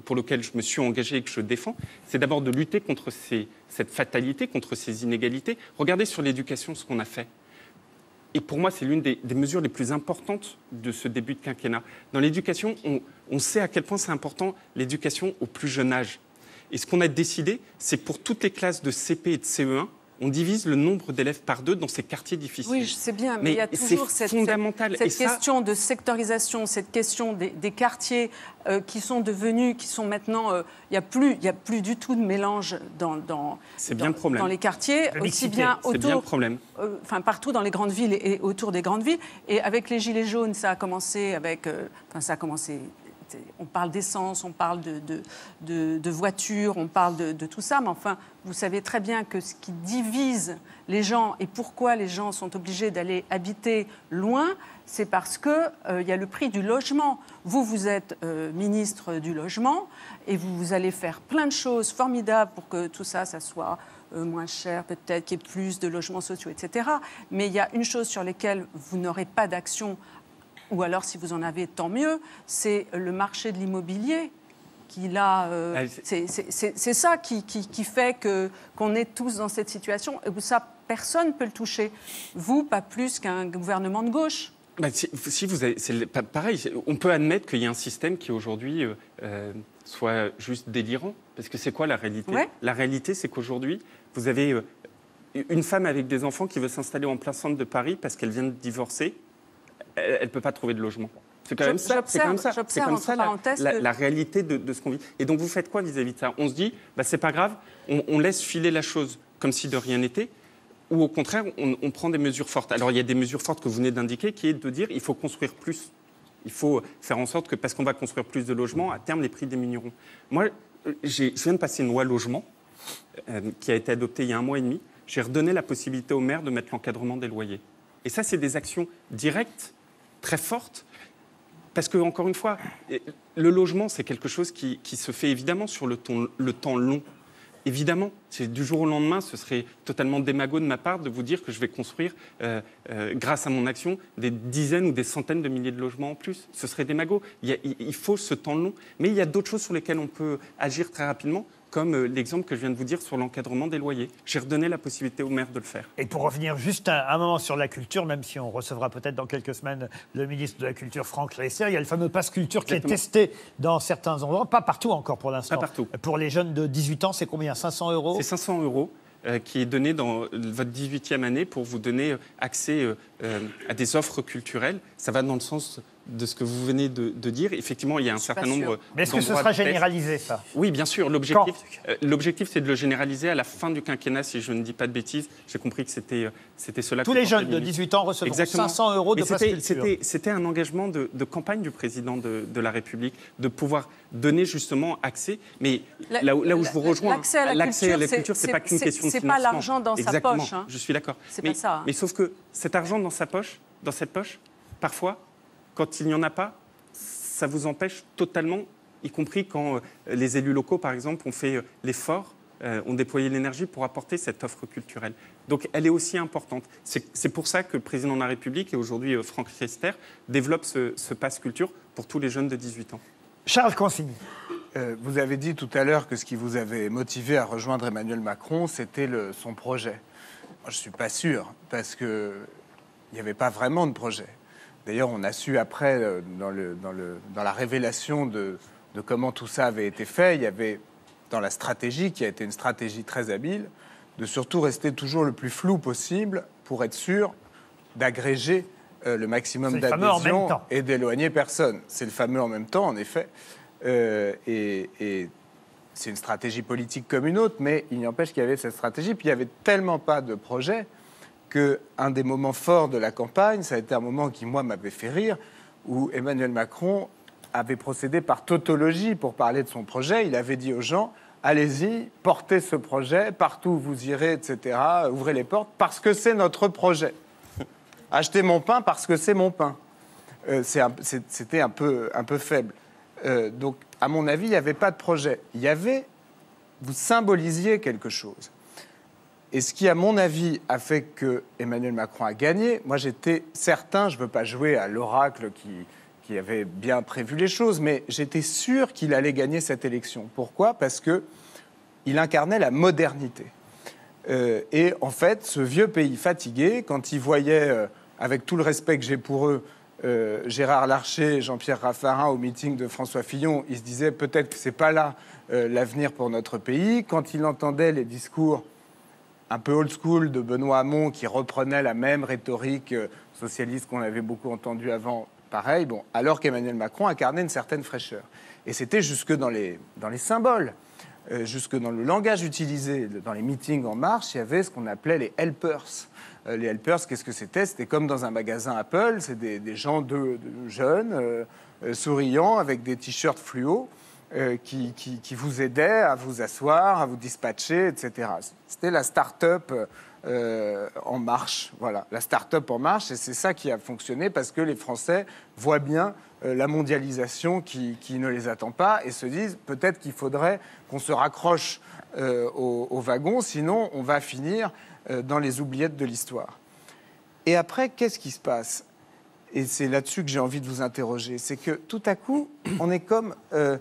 pour lequel je me suis engagé et que je défends, c'est d'abord de lutter contre cette fatalité, contre ces inégalités. Regardez sur l'éducation ce qu'on a fait. Et pour moi, c'est l'une des, mesures les plus importantes de ce début de quinquennat. Dans l'éducation, on, on sait à quel point c'est important l'éducation au plus jeune âge. Et ce qu'on a décidé, c'est pour toutes les classes de CP et de CE1, on divise le nombre d'élèves par deux dans ces quartiers difficiles. Oui, je sais bien, mais, il y a toujours cette, cette, question de sectorisation, cette question des, quartiers euh, qui sont devenus, qui sont maintenant, euh, il n'y a plus, il a plus du tout de mélange dans dans, bien dans les quartiers, aussi bien autour, bien le problème. Euh, enfin partout dans les grandes villes et, autour des grandes villes. Et avec les gilets jaunes, ça a commencé avec, enfin ça a commencé on parle d'essence, on parle de, voitures, on parle de, tout ça, mais enfin, vous savez très bien que ce qui divise les gens et pourquoi les gens sont obligés d'aller habiter loin, c'est parce qu'il euh, y a le prix du logement. Vous, vous êtes euh, ministre du logement et vous, allez faire plein de choses formidables pour que tout ça, ça soit euh, moins cher, peut-être qu'il y ait plus de logements sociaux, etc. Mais il y a une chose sur laquelle vous n'aurez pas d'action ou alors si vous en avez, tant mieux, c'est le marché de l'immobilier qui là, euh, c'est ça qui, qui, fait que qu'on est tous dans cette situation. Et où ça, personne ne peut le toucher. Vous, pas plus qu'un gouvernement de gauche. Bah, si, vous c'est pareil, on peut admettre qu'il y a un système qui aujourd'hui euh, euh, soit juste délirant, parce que c'est quoi la réalité? La réalité, c'est qu'aujourd'hui, vous avez une femme avec des enfants qui veut s'installer en plein centre de Paris parce qu'elle vient de divorcer elle ne peut pas trouver de logement. C'est quand même ça, c'est comme ça, c'est comme ça la, réalité de, ce qu'on vit. Et donc vous faites quoi vis-à-vis de ça? On se dit, bah, c'est pas grave, on, laisse filer la chose comme si de rien n'était, ou au contraire, on, prend des mesures fortes. Alors il y a des mesures fortes que vous venez d'indiquer, qui est de dire, il faut construire plus. Il faut faire en sorte que, parce qu'on va construire plus de logements, à terme, les prix diminueront. Moi, je viens de passer une loi logement euh, qui a été adoptée il y a un mois et demi. J'ai redonné la possibilité aux maires de mettre l'encadrement des loyers. Et ça, c'est des actions directes très forte. Parce que, encore une fois, le logement, c'est quelque chose qui, se fait évidemment sur le, temps long. Évidemment, du jour au lendemain, ce serait totalement démago de ma part de vous dire que je vais construire, euh, euh, grâce à mon action, des dizaines ou des centaines de milliers de logements en plus. Ce serait démago. Il, il faut ce temps long. Mais il y a d'autres choses sur lesquelles on peut agir très rapidement comme euh, l'exemple que je viens de vous dire sur l'encadrement des loyers. J'ai redonné la possibilité aux maires de le faire. Et pour revenir juste un, moment sur la culture, même si on recevra peut-être dans quelques semaines le ministre de la Culture, Franck Lesser, il y a le fameux passe culture qui est testé dans certains endroits, pas partout encore pour l'instant. Pas partout. Pour les jeunes de 18 ans, c'est combien? 500 euros? C'est 500 euros. Euh, qui est donné dans votre 18e année pour vous donner euh, accès à des offres culturelles. Ça va dans le sens de ce que vous venez de, dire. Effectivement, il y a un certain nombre. Mais est-ce que ce sera généralisé, ça? Oui, bien sûr. L'objectif, euh, l'objectif, c'est de le généraliser à la fin du quinquennat, si je ne dis pas de bêtises. J'ai compris que c'était, euh, c'était cela. Tous les jeunes de 18 ans recevront 500 euros de c'était, c'était, c'était, un engagement de, campagne du président de, la République de pouvoir donner justement accès. Mais là, où, là où je vous rejoins, l'accès à la culture, c'est, pas qu'une question de financement. C'est pas l'argent dans sa poche. Hein. Je suis d'accord. C'est mais, pas ça. Hein. Mais sauf que cet argent dans sa poche, dans cette poche, parfois, quand il n'y en a pas, ça vous empêche totalement, y compris quand euh, les élus locaux, par exemple, ont fait euh, l'effort, euh, ont déployé l'énergie pour apporter cette offre culturelle. Donc elle est aussi importante. C'est pour ça que le président de la République et aujourd'hui Franck Riester développe ce, ce passe culture pour tous les jeunes de 18 ans. Charles Consigny. vous avez dit tout à l'heure que ce qui vous avait motivé à rejoindre Emmanuel Macron, c'était son projet. Moi, je ne suis pas sûr, parce qu'il n'y avait pas vraiment de projet. D'ailleurs, on a su après, euh, dans, le, dans, le, dans la révélation de, de comment tout ça avait été fait, il y avait dans la stratégie, qui a été une stratégie très habile, de surtout rester toujours le plus flou possible pour être sûr d'agréger euh, le maximum d'adhésion et d'éloigner personne. C'est le fameux en même temps, en effet. Euh, et et c'est une stratégie politique comme une autre, mais il n'empêche qu'il y avait cette stratégie. Puis il n'y avait tellement pas de projet que un des moments forts de la campagne, ça a été un moment qui, moi, m'avait fait rire, où Emmanuel Macron avait procédé par tautologie pour parler de son projet. Il avait dit aux gens allez-y, portez ce projet, partout où vous irez, etc., ouvrez les portes, parce que c'est notre projet. Achetez mon pain parce que c'est mon pain. Euh, C'était un peu, un peu faible. Euh, donc, à mon avis, il n'y avait pas de projet. Il y avait, vous symbolisiez quelque chose. Et ce qui, à mon avis, a fait que Emmanuel Macron a gagné, moi j'étais certain, je ne veux pas jouer à l'oracle qui, avait bien prévu les choses, mais j'étais sûr qu'il allait gagner cette élection. Pourquoi? Parce que il incarnait la modernité. Euh, et en fait, ce vieux pays fatigué, quand il voyait, euh, avec tout le respect que j'ai pour eux, euh, Gérard Larcher Jean-Pierre Raffarin au meeting de François Fillon, il se disait peut-être que c'est pas là l'avenir pour notre pays. Quand il entendait les discours un peu old school de Benoît Hamon qui reprenait la même rhétorique euh, socialiste qu'on avait beaucoup entendue avant, pareil, bon, alors qu'Emmanuel Macron incarnait une certaine fraîcheur. Et c'était jusque dans les, symboles, euh, jusque dans le langage utilisé, dans les meetings en marche, il y avait ce qu'on appelait les helpers. Euh, les helpers, qu'est-ce que c'était? C'était comme dans un magasin Apple, c'est des, gens de, jeunes, souriants, avec des t-shirts fluo, qui, qui- vous aidaient à vous asseoir, à vous dispatcher, etc. C'était la start-up euh, en marche. Voilà, la start-up en marche, et c'est ça qui a fonctionné parce que les Français voient bien euh, la mondialisation qui, ne les attend pas et se disent peut-être qu'il faudrait qu'on se raccroche euh, au, wagon, sinon on va finir euh, dans les oubliettes de l'histoire. Et après, qu'est-ce qui se passe? Et c'est là-dessus que j'ai envie de vous interroger. C'est que tout à coup, on est comme euh,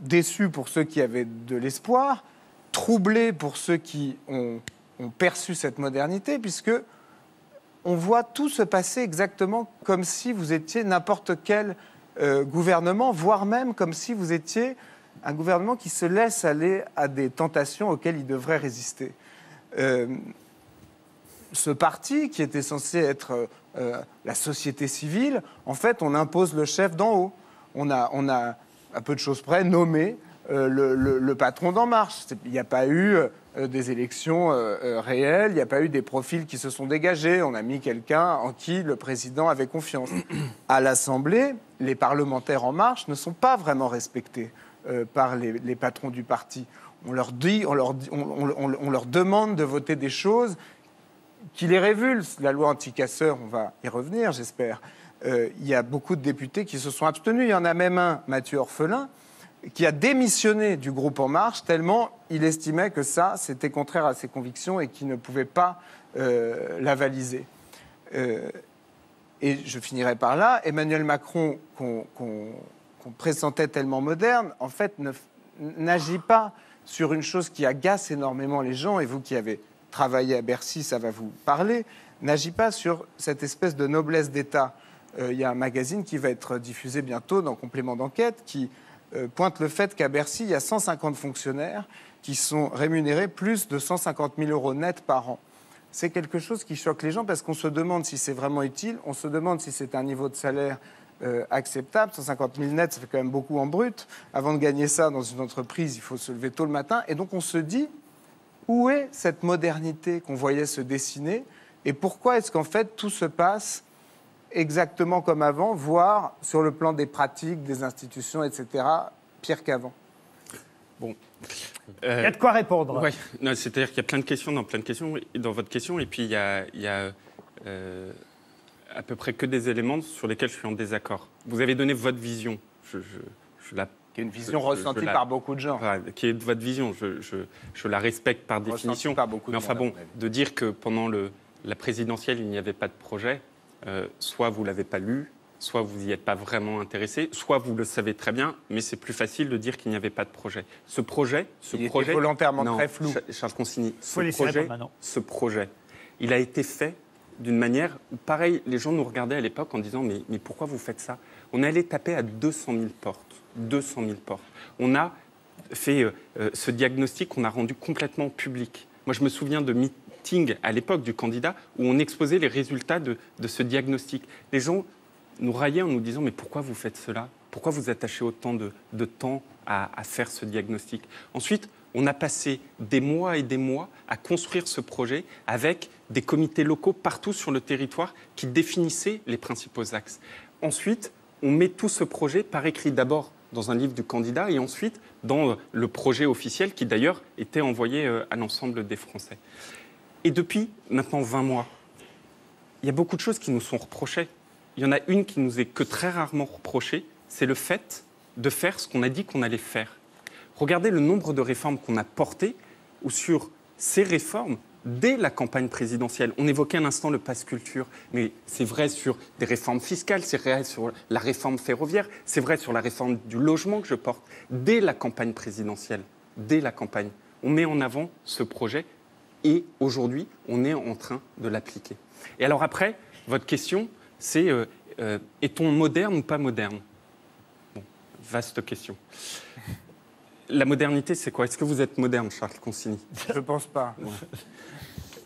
déçu pour ceux qui avaient de l'espoir, troublé pour ceux qui ont, ont perçu cette modernité, puisque on voit tout se passer exactement comme si vous étiez n'importe quel euh, gouvernement, voire même comme si vous étiez un gouvernement qui se laisse aller à des tentations auxquelles il devrait résister. Euh, ce parti, qui était censé être euh, la société civile, en fait, on impose le chef d'en haut. On a, on a, à peu de choses près, nommé euh, le, patron d'En Marche. Il n'y a pas eu euh, des élections euh, réelles, il n'y a pas eu des profils qui se sont dégagés. On a mis quelqu'un en qui le président avait confiance. À l'Assemblée, les parlementaires En Marche ne sont pas vraiment respectés par les, patrons du parti. On leur, dit, on, leur on leur demande de voter des choses qui les révulsent. La loi anti-casseurs, on va y revenir, j'espère. Euh, il y a beaucoup de députés qui se sont abstenus. Il y en a même un, Mathieu Orphelin, qui a démissionné du groupe En Marche tellement il estimait que ça, c'était contraire à ses convictions et qu'il ne pouvait pas euh, l'avaliser. Euh, et je finirai par là. Emmanuel Macron, qu'on qu'on pressentait tellement moderne, en fait, n'agit pas sur une chose qui agace énormément les gens, et vous qui avez travaillé à Bercy, ça va vous parler, n'agit pas sur cette espèce de noblesse d'État. Euh, Il y a un magazine qui va être diffusé bientôt dans Complément d'enquête qui euh, pointe le fait qu'à Bercy, il y a 150 fonctionnaires qui sont rémunérés plus de 150 000 euros net par an c'est quelque chose qui choque les gens parce qu'on se demande si c'est vraiment utile, on se demande si c'est un niveau de salaire euh, acceptable. 150 000 net, ça fait quand même beaucoup en brut. Avant de gagner ça dans une entreprise, il faut se lever tôt le matin. Et donc on se dit, où est cette modernité qu'on voyait se dessiner? Et pourquoi est-ce qu'en fait tout se passe exactement comme avant, voire sur le plan des pratiques, des institutions, etc., pire qu'avant Bon. Il y Euh, a de quoi répondre. Non, C'est-à-dire qu'il y a plein de questions dans plein de questions dans votre question, et puis il y a, il y a, euh, à peu près que des éléments sur lesquels je suis en désaccord. Vous avez donné votre vision. Je, je- je la, Qui est une vision Je- ressentie je la- par beaucoup de gens. enfin, qui est de votre vision. Je, je- je la respecte par définition. par beaucoup de Mais enfin bon, de dire que pendant le, la présidentielle, il n'y avait pas de projet, euh, soit vous l'avez pas lu, soit vous n'y êtes pas vraiment intéressé, soit vous le savez très bien, mais c'est plus facile de dire qu'il n'y avait pas de projet. Ce projet, ce Il était projet, volontairement non, très flou. Cha- Charles Consigny, ce projet, ce projet, il a été fait d'une manière où, pareil, les gens nous regardaient à l'époque en disant mais, mais pourquoi vous faites ça? On est allé taper à 200 000 portes. 200 000 portes. On a fait euh, euh, ce diagnostic, on a rendu complètement public. Moi, je me souviens de à l'époque du candidat où on exposait les résultats de, ce diagnostic. Les gens nous raillaient en nous disant mais pourquoi vous faites cela? Pourquoi vous attachez autant de, temps à, à faire ce diagnostic? Ensuite, on a passé des mois et des mois à construire ce projet avec des comités locaux partout sur le territoire qui définissaient les principaux axes. Ensuite, on met tout ce projet par écrit d'abord dans un livre du candidat et ensuite dans le projet officiel qui d'ailleurs était envoyé euh, à l'ensemble des Français. Et depuis maintenant 20 mois, il y a beaucoup de choses qui nous sont reprochées. Il y en a une qui nous est que très rarement reprochée, c'est le fait de faire ce qu'on a dit qu'on allait faire. Regardez le nombre de réformes qu'on a portées ou sur ces réformes, dès la campagne présidentielle. On évoquait un instant le pass culture, mais c'est vrai sur des réformes fiscales, c'est vrai sur la réforme ferroviaire, c'est vrai sur la réforme du logement que je porte. Dès la campagne présidentielle, dès la campagne, on met en avant ce projet et aujourd'hui, on est en train de l'appliquer. Et alors après, votre question, c'est euh, euh, est-on moderne ou pas moderne? Bon, Vaste question la modernité, c'est quoi? Est-ce que vous êtes moderne, Charles Consigny? Je pense pas. Ouais.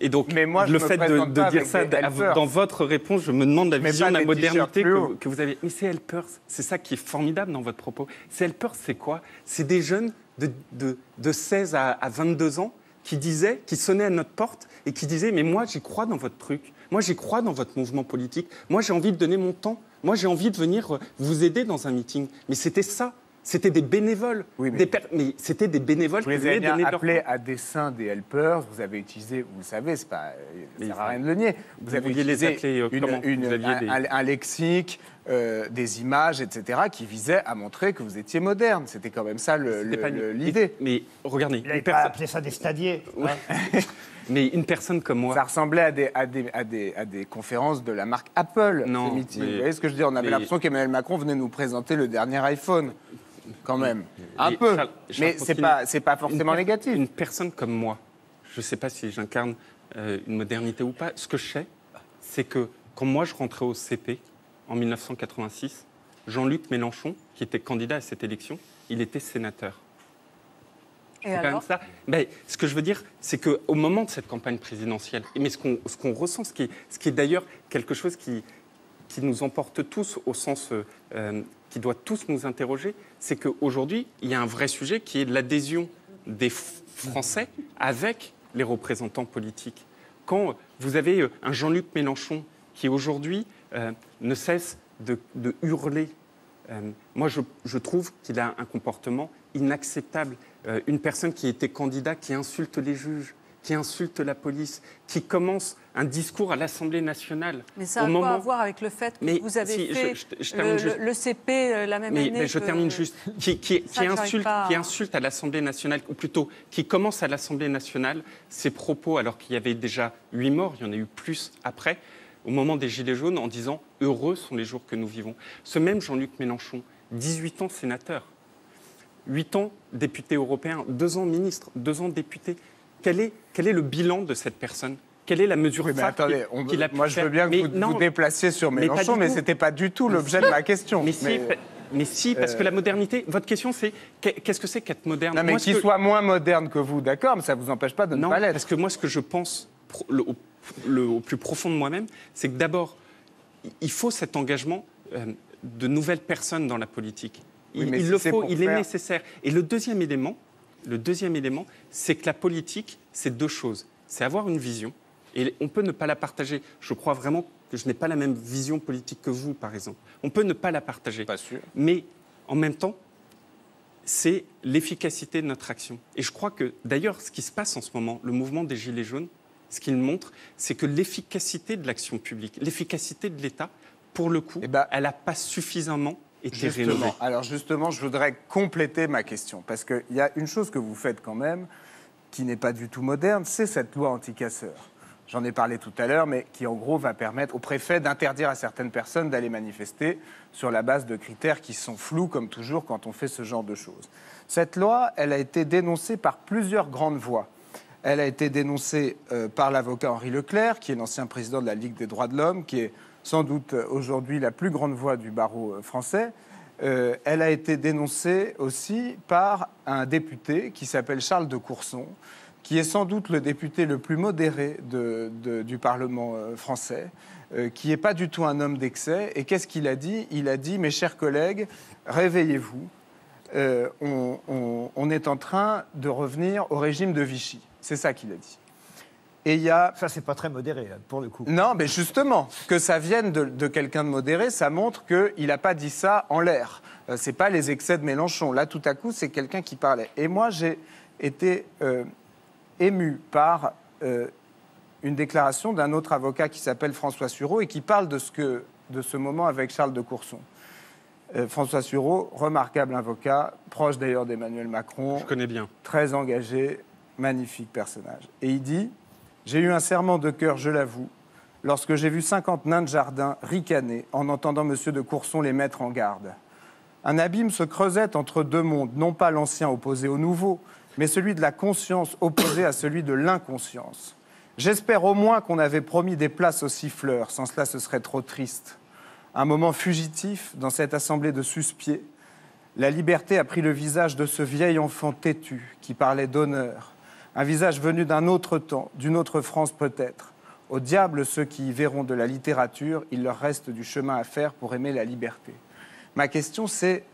Et donc, Mais moi, le fait de, de dire ça dans votre réponse, je me demande la vision de la modernité que, que, vous avez. Mais c'est helpers, c'est ça qui est formidable dans votre propos. C'est helpers, c'est quoi? C'est des jeunes de, de, de 16 à, à 22 ans qui disaient, qui sonnaient à notre porte et qui disaient Mais moi, j'y crois dans votre truc. Moi, j'y crois dans votre mouvement politique. Moi, j'ai envie de donner mon temps. Moi, j'ai envie de venir vous aider dans un meeting. Mais c'était ça c'était des bénévoles. Oui, mais, mais c'était des bénévoles vous qui venaient donner appelé à dessein des helpers. Vous avez utilisé, vous le savez, c'est pas, ça sert à rien de le nier. Vous, avez utilisé les euh, un, lexique, euh, des images, etc., qui visaient à montrer que vous étiez moderne. C'était quand même ça l'idée. Mais, regardez, il pas appelé ça des stadiers. Mais une personne comme moi. Ça ressemblait à des, à des, à des, à des conférences de la marque Apple, non, Vous voyez ce que je dis On avait l'impression qu'Emmanuel Macron venait nous présenter le dernier iPhone quand même. Un peu. mais ce n'est pas, pas forcément négatif. Une personne comme moi, je ne sais pas si j'incarne euh, une modernité ou pas. Ce que je sais, c'est que quand moi je rentrais au CP en 1986, Jean-Luc Mélenchon, qui était candidat à cette élection, il était sénateur. Et alors ça. Mais ce que je veux dire, c'est qu'au moment de cette campagne présidentielle, mais ce qu'on ce ressent, ce qui est, ce qui est d'ailleurs quelque chose qui, qui nous emporte tous au sens euh, qui doit tous nous interroger, c'est qu'aujourd'hui, il y a un vrai sujet qui est l'adhésion des Français avec les représentants politiques. Quand vous avez euh, un Jean-Luc Mélenchon qui aujourd'hui euh, ne cesse de, hurler, moi je trouve qu'il a un comportement inacceptable. une personne qui était candidat qui insulte les juges, qui insulte la police, qui commence un discours à l'Assemblée nationale. Mais ça a quoi à voir avec le fait que vous avez fait le, CP euh, la même mais, année mais je termine juste. Qui, qui, insulte, qui insulte à l'Assemblée nationale, ou plutôt qui commence à l'Assemblée nationale ses propos alors qu'il y avait déjà huit morts, il y en a eu plus après, au moment des Gilets jaunes, en disant « heureux sont les jours que nous vivons ». Ce même Jean-Luc Mélenchon, 18 ans sénateur, 8 ans député européen, 2 ans ministre, 2 ans député, quel est, quel est le bilan de cette personne? Quelle est la mesure oui, mais attendez, Moi, je veux bien que vous vous déplaciez sur Mélenchon, mais, mais ce n'était pas du tout l'objet de ma question. Mais, si, mais si, parce que la modernité, votre question c'est qu'est-ce que c'est qu'être moderne? Non, mais qu'il soit moins moderne que vous, d'accord, mais ça ne vous empêche pas de ne pas l'être. Parce que moi, ce que je pense le, au, plus profond de moi-même, c'est que d'abord, il faut cet engagement euh, de nouvelles personnes dans la politique. Il, le faut, il est nécessaire. Et le deuxième élément, le deuxième élément, c'est que la politique, c'est deux choses. C'est avoir une vision, et on peut ne pas la partager. Je crois vraiment que je n'ai pas la même vision politique que vous, par exemple. On peut ne pas la partager. Pas sûr. Mais en même temps, c'est l'efficacité de notre action. Et je crois que, d'ailleurs, ce qui se passe en ce moment, le mouvement des Gilets jaunes, ce qu'il montre, c'est que l'efficacité de l'action publique, l'efficacité de l'État, pour le coup, eh ben, elle n'a pas suffisamment Alors justement, je voudrais compléter ma question, parce qu'il y a une chose que vous faites quand même, qui n'est pas du tout moderne, c'est cette loi anti-casseurs j'en ai parlé tout à l'heure, mais qui en gros va permettre au préfet d'interdire à certaines personnes d'aller manifester sur la base de critères qui sont flous, comme toujours quand on fait ce genre de choses. Cette loi, elle a été dénoncée par plusieurs grandes voix. Elle a été dénoncée euh, par l'avocat Henri Leclerc, qui est l'ancien président de la Ligue des droits de l'homme, qui est sans doute euh, aujourd'hui la plus grande voix du barreau euh, français. elle a été dénoncée aussi par un député qui s'appelle Charles de Courson, qui est sans doute le député le plus modéré du Parlement français, qui n'est pas du tout un homme d'excès. Et qu'est-ce qu'il a dit? Il a dit, mes chers collègues, réveillez-vous, on, est en train de revenir au régime de Vichy. C'est ça qu'il a dit. Et il y a... Ça, c'est pas très modéré, pour le coup. Non, mais justement, que ça vienne de, quelqu'un de modéré, ça montre qu'il n'a pas dit ça en l'air. Ce euh, c'est pas les excès de Mélenchon. Là, tout à coup, c'est quelqu'un qui parlait. Et moi, j'ai été euh, ému par euh, une déclaration d'un autre avocat qui s'appelle François Sureau et qui parle de ce, que, de ce moment avec Charles de Courson. François Sureau, remarquable avocat, proche d'ailleurs d'Emmanuel Macron. Je connais bien. Très engagé, magnifique personnage. Et il dit J'ai eu un serment de cœur, je l'avoue, lorsque j'ai vu 50 nains de jardin ricaner en entendant M. de Courson les mettre en garde. Un abîme se creusait entre deux mondes, non pas l'ancien opposé au nouveau, mais celui de la conscience opposé à celui de l'inconscience. J'espère au moins qu'on avait promis des places aux siffleurs, sans cela ce serait trop triste. Un moment fugitif dans cette assemblée de suspieds, la liberté a pris le visage de ce vieil enfant têtu qui parlait d'honneur, un visage venu d'un autre temps, d'une autre France peut-être. Au diable ceux qui y verront de la littérature, il leur reste du chemin à faire pour aimer la liberté. Ma question c'est,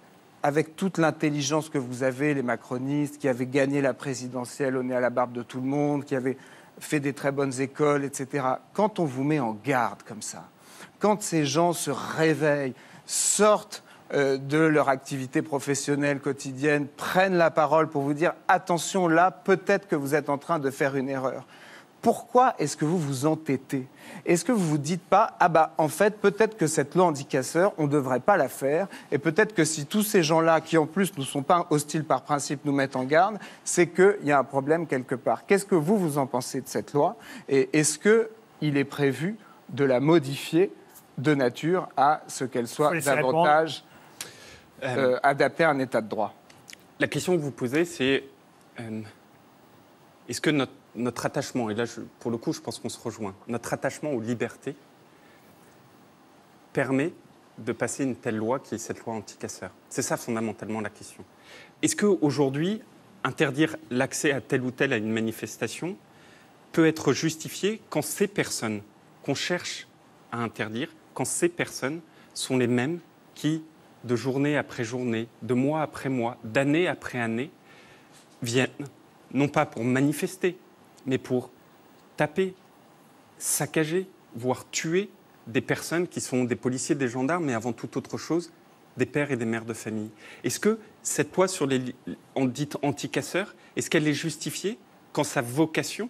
avec toute l'intelligence que vous avez, les macronistes, qui avaient gagné la présidentielle au nez à la barbe de tout le monde, qui avaient fait des très bonnes écoles, etc., quand on vous met en garde comme ça, quand ces gens se réveillent, sortent de leur activité professionnelle quotidienne prennent la parole pour vous dire attention là, peut-être que vous êtes en train de faire une erreur. Pourquoi est-ce que vous vous entêtez? Est-ce que vous vous dites pas ah bah en fait peut-être que cette loi anti-casseurs on ne devrait pas la faire et peut-être que si tous ces gens-là qui en plus ne sont pas hostiles par principe nous mettent en garde, c'est qu'il y a un problème quelque part. Qu'est-ce que vous vous en pensez de cette loi? Et est-ce qu'il est prévu de la modifier de nature à ce qu'elle soit davantage euh, euh, adapté à un état de droit La question que vous posez, c'est euh, est-ce que notre, attachement, et là pour le coup je pense qu'on se rejoint, notre attachement aux libertés permet de passer une telle loi qui est cette loi anti-casseur C'est ça fondamentalement la question. Est-ce qu'aujourd'hui, interdire l'accès à telle ou telle à une manifestation peut être justifié quand ces personnes qu'on cherche à interdire, quand ces personnes sont les mêmes qui de journée après journée, de mois après mois, d'année après année, viennent, non pas pour manifester, mais pour taper, saccager, voire tuer des personnes qui sont des policiers, des gendarmes, mais avant toute autre chose, des pères et des mères de famille. Est-ce que cette loi sur les dites anti-casseurs, est-ce qu'elle est justifiée quand sa vocation,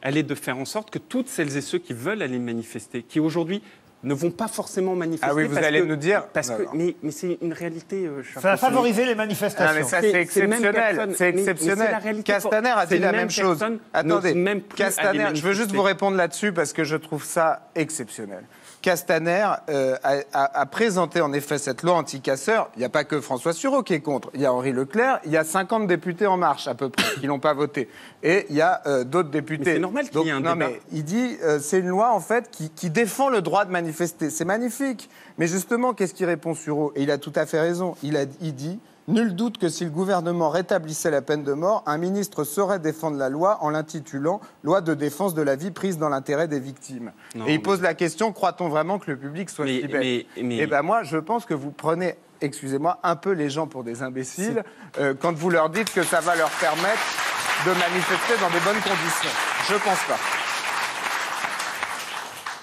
elle est de faire en sorte que toutes celles et ceux qui veulent aller manifester, qui aujourd'hui ne vont pas forcément manifester. Ah oui, vous allez nous dire. Parce que, mais, mais c'est une réalité. Euh, ça a favorisé les manifestations. Ah, mais ça, c'est exceptionnel. C'est exceptionnel. Castaner a dit la même chose. Attendez, Castaner, je veux juste vous répondre là-dessus parce que je trouve ça exceptionnel. Castaner euh, a, présenté en effet cette loi anti-casseurs. Il n'y a pas que François Sureau qui est contre. Il y a Henri Leclerc, il y a 50 députés en marche à peu près qui n'ont pas voté. Et il y a euh, d'autres députés. C'est normal qu'il y ait un non, Mais il dit euh, c'est une loi en fait qui, défend le droit de manifester. C'est magnifique. Mais justement, qu'est-ce qu'il répond Sureau? Et il a tout à fait raison. Il, a, il dit Nul doute que si le gouvernement rétablissait la peine de mort, un ministre saurait défendre la loi en l'intitulant Loi de défense de la vie prise dans l'intérêt des victimes. et il pose la question croit-on vraiment que le public soit si bête Et eh ben moi, je pense que vous prenez, excusez-moi, un peu les gens pour des imbéciles euh, quand vous leur dites que ça va leur permettre de manifester dans des bonnes conditions. Je pense pas.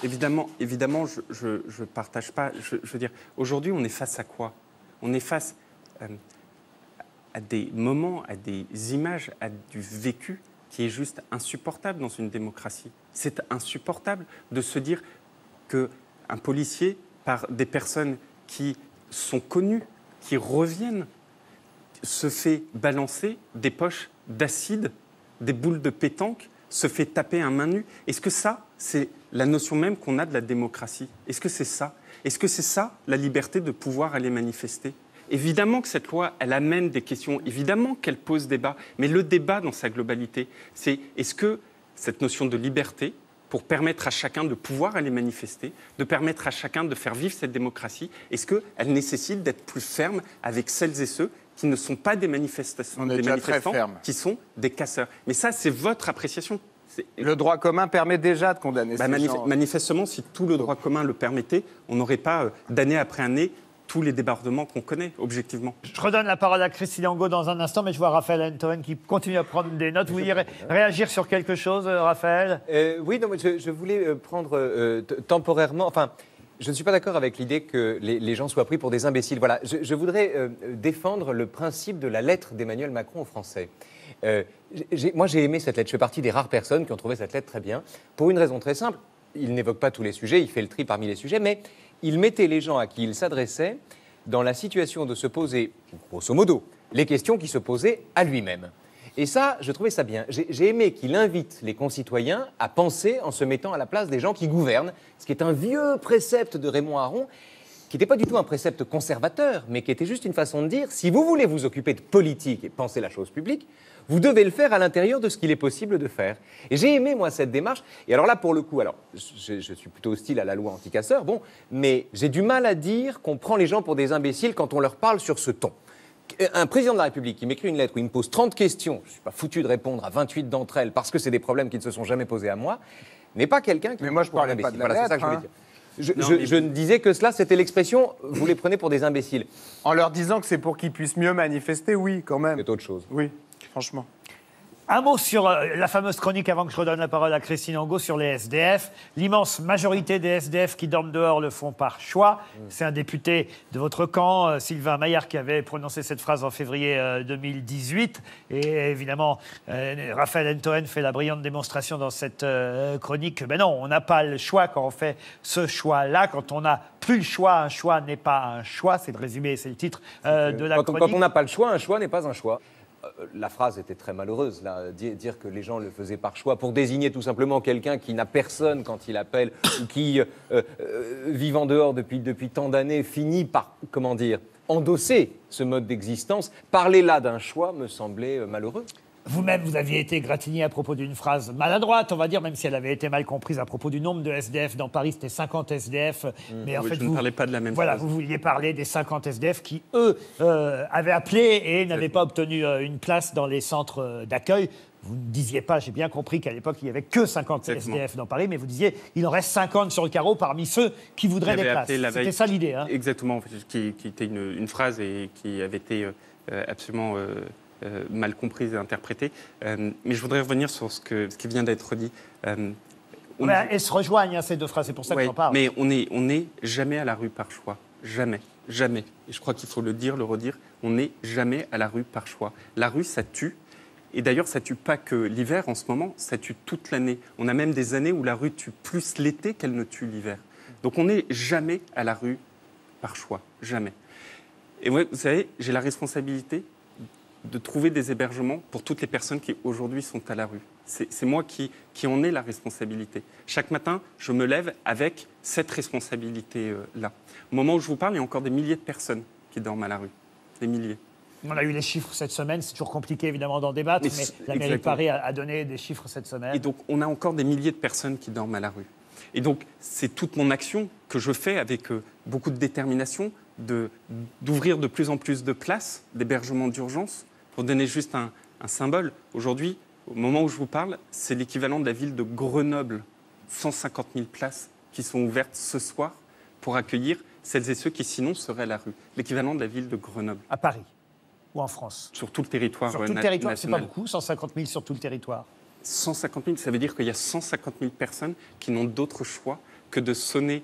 Évidemment, évidemment, je ne partage pas. Je, je veux dire, aujourd'hui, on est face à quoi? On est face euh, à des moments, à des images, à du vécu qui est juste insupportable dans une démocratie. C'est insupportable de se dire qu'un policier, par des personnes qui sont connues, qui reviennent, se fait balancer des poches d'acide, des boules de pétanque, se fait taper un main nue. Est-ce que ça, c'est la notion même qu'on a de la démocratie? Est-ce que c'est ça? Est-ce que c'est ça, la liberté de pouvoir aller manifester? Évidemment que cette loi, elle amène des questions, évidemment qu'elle pose débat, mais le débat dans sa globalité, c'est est-ce que cette notion de liberté, pour permettre à chacun de pouvoir aller manifester, de permettre à chacun de faire vivre cette démocratie, est-ce qu'elle nécessite d'être plus ferme avec celles et ceux qui ne sont pas des, manifestations, des manifestants, qui sont des casseurs? Mais ça, c'est votre appréciation. Le droit commun permet déjà de condamner bah, ces gens. Manifestement, si tout le droit commun le permettait, on n'aurait pas, euh, d'année après année, tous les débordements qu'on connaît, objectivement. Je redonne la parole à Christine Angot dans un instant, mais je vois Raphaël Antoine qui continue à prendre des notes. Vous vouliez réagir sur quelque chose, euh, Raphaël? Euh, Oui, non, je, voulais prendre temporairement. Enfin, je ne suis pas d'accord avec l'idée que les, gens soient pris pour des imbéciles. Voilà, je, voudrais défendre le principe de la lettre d'Emmanuel Macron aux Français. Euh, moi, j'ai aimé cette lettre. Je fais partie des rares personnes qui ont trouvé cette lettre très bien, pour une raison très simple. Il n'évoque pas tous les sujets, il fait le tri parmi les sujets, mais il mettait les gens à qui il s'adressait dans la situation de se poser, grosso modo, les questions qui se posaient à lui-même. Et ça, je trouvais ça bien. J'ai aimé qu'il invite les concitoyens à penser en se mettant à la place des gens qui gouvernent, ce qui est un vieux précepte de Raymond Aron, qui n'était pas du tout un précepte conservateur, mais qui était juste une façon de dire, si vous voulez vous occuper de politique et penser la chose publique, vous devez le faire à l'intérieur de ce qu'il est possible de faire. Et j'ai aimé, moi, cette démarche. Et alors là, pour le coup, alors, je, suis plutôt hostile à la loi anti-casseur, bon, mais j'ai du mal à dire qu'on prend les gens pour des imbéciles quand on leur parle sur ce ton. Un président de la République qui m'écrit une lettre où il me pose 30 questions, je ne suis pas foutu de répondre à 28 d'entre elles parce que c'est des problèmes qui ne se sont jamais posés à moi, n'est pas quelqu'un qui. Mais moi, je parlais pas de la lettre, ça que je hein. Je, je, ne disais que cela, c'était l'expression, vous les prenez pour des imbéciles. En leur disant que c'est pour qu'ils puissent mieux manifester, oui, quand même. C'est autre chose. Oui, franchement. Un mot sur euh, la fameuse chronique avant que je redonne la parole à Christine Angot sur les SDF. L'immense majorité des SDF qui dorment dehors le font par choix. C'est un député de votre camp, euh, Sylvain Maillard, qui avait prononcé cette phrase en février 2018. Euh, Et évidemment, Raphaël Entoen fait la brillante démonstration dans cette chronique. Mais non, on n'a pas le choix quand on fait ce choix-là. Quand on n'a plus le choix, un choix n'est pas un choix. C'est le résumé, c'est le titre de la chronique. Quand on n'a pas le choix, un choix n'est pas un choix. Euh, la phrase était très malheureuse, là, dire que les gens le faisaient par choix, pour désigner tout simplement quelqu'un qui n'a personne quand il appelle, ou qui, euh, euh, vivant dehors depuis, depuis tant d'années, finit par, comment dire, endosser ce mode d'existence. Parler là d'un choix me semblait malheureux. Vous-même, vous aviez été gratigné à propos d'une phrase maladroite, on va dire, même si elle avait été mal comprise à propos du nombre de SDF. Dans Paris, c'était 50 SDF. Mmh. Mais en fait, je vous, ne parlais pas de la même Voilà, vous vouliez parler des 50 SDF qui, eux, euh, avaient appelé et n'avaient pas obtenu euh, une place dans les centres euh, d'accueil. Vous ne disiez pas, j'ai bien compris qu'à l'époque, il n'y avait que 50 SDF dans Paris, mais vous disiez, il en reste 50 sur le carreau parmi ceux qui voudraient des places. C'était ça l'idée. Hein. Exactement, qui, était une, phrase et qui avait été absolument mal comprise et interprétée. Euh, mais je voudrais revenir sur ce, que, ce qui vient d'être dit. Euh, elles se rejoignent, hein, ces deux phrases, c'est pour ça que j'en parle. Mais on n'est on est jamais à la rue par choix. Jamais. Jamais. Et je crois qu'il faut le dire, le redire. On n'est jamais à la rue par choix. La rue, ça tue. Et d'ailleurs, ça tue pas que l'hiver en ce moment, ça tue toute l'année. On a même des années où la rue tue plus l'été qu'elle ne tue l'hiver. Donc on n'est jamais à la rue par choix. Jamais. Et moi, vous savez, j'ai la responsabilité de trouver des hébergements pour toutes les personnes qui aujourd'hui sont à la rue. C'est moi qui, qui en ai la responsabilité. Chaque matin, je me lève avec cette responsabilité-là. Au moment où je vous parle, il y a encore des milliers de personnes qui dorment à la rue. Des milliers. On a eu les chiffres cette semaine, c'est toujours compliqué évidemment d'en débattre, mais, la mairie de Paris a, donné des chiffres cette semaine. Et donc on a encore des milliers de personnes qui dorment à la rue. Et donc c'est toute mon action que je fais avec euh, beaucoup de détermination d'ouvrir de, de plus en plus de places d'hébergement d'urgence pour donner juste un, symbole, aujourd'hui, au moment où je vous parle, c'est l'équivalent de la ville de Grenoble. 150 000 places qui sont ouvertes ce soir pour accueillir celles et ceux qui sinon seraient à la rue. L'équivalent de la ville de Grenoble. À Paris ou en France Sur tout le territoire. Sur tout le territoire, c'est pas beaucoup, 150 000 sur tout le territoire. 150 000, ça veut dire qu'il y a 150 000 personnes qui n'ont d'autre choix que de sonner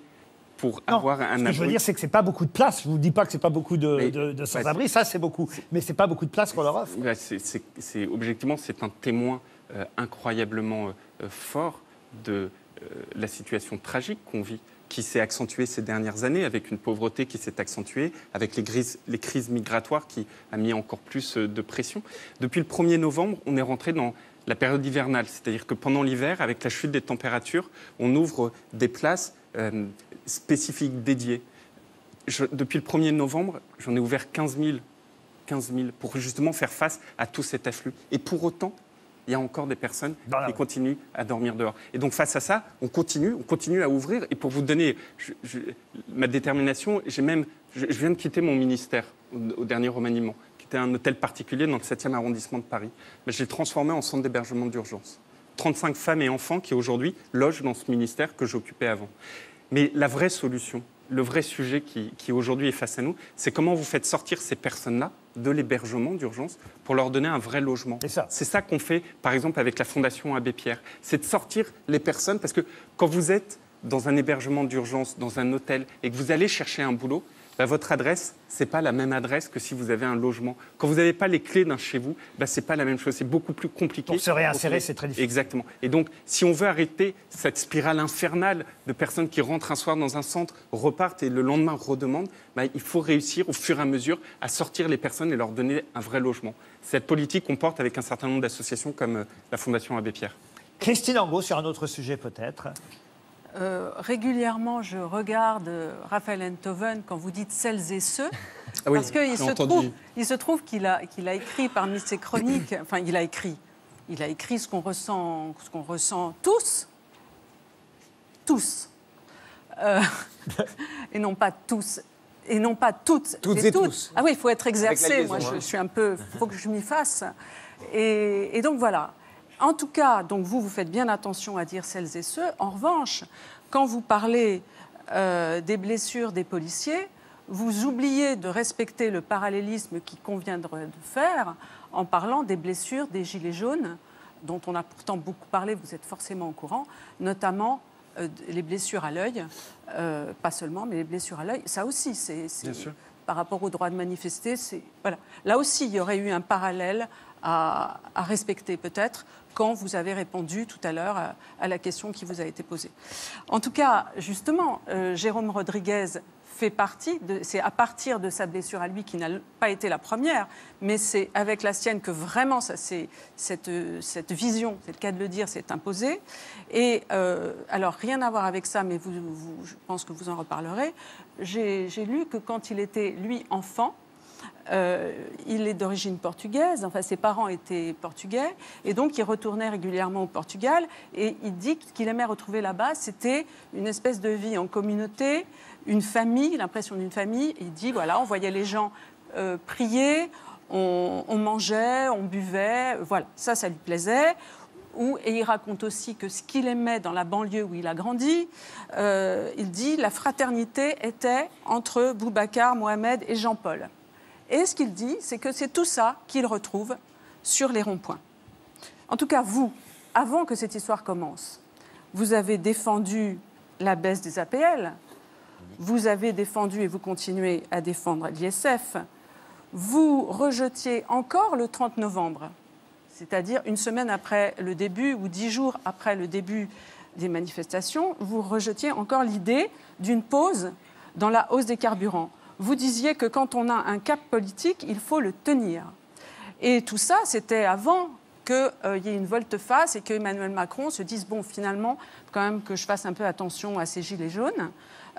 pour avoir un Ce que je veux dire, c'est que c'est pas beaucoup de place. Je vous dis pas que c'est pas beaucoup de, sans-abri, ça c'est beaucoup, mais c'est pas beaucoup de place qu'on leur offre. c'est, objectivement, c'est un témoin euh, incroyablement euh, fort de euh, la situation tragique qu'on vit qui s'est accentuée ces dernières années, avec une pauvreté qui s'est accentuée, avec les, les, crises migratoires qui a mis encore plus de pression. Depuis le 1er novembre, on est rentré dans la période hivernale, c'est-à-dire que pendant l'hiver, avec la chute des températures, on ouvre des places spécifiques dédiées. je- depuis le 1er novembre, j'en ai ouvert 15 000, 15 000 pour justement faire face à tout cet afflux. Et pour autant, il y a encore des personnes Dans qui continuent à dormir dehors. Et donc face à ça, on continue, on continue à ouvrir. Et pour vous donner je- je- ma détermination, j'ai même, je, je viens de quitter mon ministère au, au dernier remaniement, qui était un hôtel particulier dans le 7e arrondissement de Paris. Mais je l'ai transformé en centre d'hébergement d'urgence. 35 femmes et enfants qui aujourd'hui logent dans ce ministère que j'occupais avant. Mais la vraie solution, le vrai sujet qui, qui aujourd'hui est face à nous, c'est comment vous faites sortir ces personnes-là de l'hébergement d'urgence pour leur donner un vrai logement. C'est ça. C'est ça qu'on fait, par exemple, avec la Fondation Abbé Pierre. C'est de sortir les personnes, parce que quand vous êtes dans un hébergement d'urgence, dans un hôtel, et que vous allez chercher un boulot, bah, votre adresse, ce n'est pas la même adresse que si vous avez un logement. Quand vous n'avez pas les clés d'un chez vous, bah, ce n'est pas la même chose. C'est beaucoup plus compliqué. Pour se réinsérer, c'est très difficile. Exactement. Et donc, si on veut arrêter cette spirale infernale de personnes qui rentrent un soir dans un centre, repartent et le lendemain redemandent, bah, il faut réussir au fur et à mesure à sortir les personnes et leur donner un vrai logement. Cette politique qu'on porte avec un certain nombre d'associations comme euh, la Fondation Abbé Pierre. Christine Angot, sur un autre sujet peut-être. Euh, régulièrement, je regarde euh, Raphaël Enthoven quand vous dites celles et ceux. Ah oui, parce qu'il se, trouve- il se trouve qu'il a, qu'il a écrit parmi ses chroniques, enfin, il a écrit, il a écrit ce qu'on ressent, ce qu'on ressent tous, tous, Euh, et non pas tous, et non pas toutes. Toutes et et toutes. tous. Ah oui, il faut être exercé. Moi, je, hein. je suis un peu, faut que je m'y fasse. Et, et donc voilà. En tout cas, donc vous, vous faites bien attention à dire celles et ceux. En revanche, quand vous parlez euh, des blessures des policiers, vous oubliez de respecter le parallélisme qui conviendrait de faire en parlant des blessures des gilets jaunes, dont on a pourtant beaucoup parlé, vous êtes forcément au courant, notamment euh, les blessures à l'œil, euh, pas seulement, mais les blessures à l'œil, ça aussi, c'est par rapport au droit de manifester, c'est voilà. Là aussi, il y aurait eu un parallèle à, à respecter peut-être quand vous avez répondu tout à l'heure à, la question qui vous a été posée. En tout cas, justement, euh, Jérôme Rodriguez fait partie, c'est à partir de sa blessure à lui qui n'a pas été la première, mais c'est avec la sienne que vraiment ça, cette, euh, cette vision, c'est le cas de le dire, s'est imposée. Et euh, alors, rien à voir avec ça, mais je pense que vous en reparlerez, j'ai lu que quand il était, lui, enfant, euh, il est d'origine portugaise, enfin ses parents étaient portugais, et donc il retournait régulièrement au Portugal. Et il dit qu'il aimait retrouver là-bas, c'était une espèce de vie en communauté, une famille, l'impression d'une famille. Il dit voilà, on voyait les gens euh, prier, on, mangeait, on buvait, voilà, ça, ça lui plaisait. Et il raconte aussi que ce qu'il aimait dans la banlieue où il a grandi, euh, il dit la fraternité était entre Boubacar, Mohamed et Jean-Paul. Et ce qu'il dit, c'est que c'est tout ça qu'il retrouve sur les ronds-points. En tout cas, vous, avant que cette histoire commence, vous avez défendu la baisse des APL, vous avez défendu et vous continuez à défendre l'ISF, vous rejetiez encore le 30 novembre, c'est-à-dire une semaine après le début ou dix jours après le début des manifestations, vous rejetiez encore l'idée d'une pause dans la hausse des carburants. Vous disiez que quand on a un cap politique, il faut le tenir. Et tout ça, c'était avant qu'il y ait une volte-face et que Emmanuel Macron se dise bon, finalement, quand même que je fasse un peu attention à ces gilets jaunes.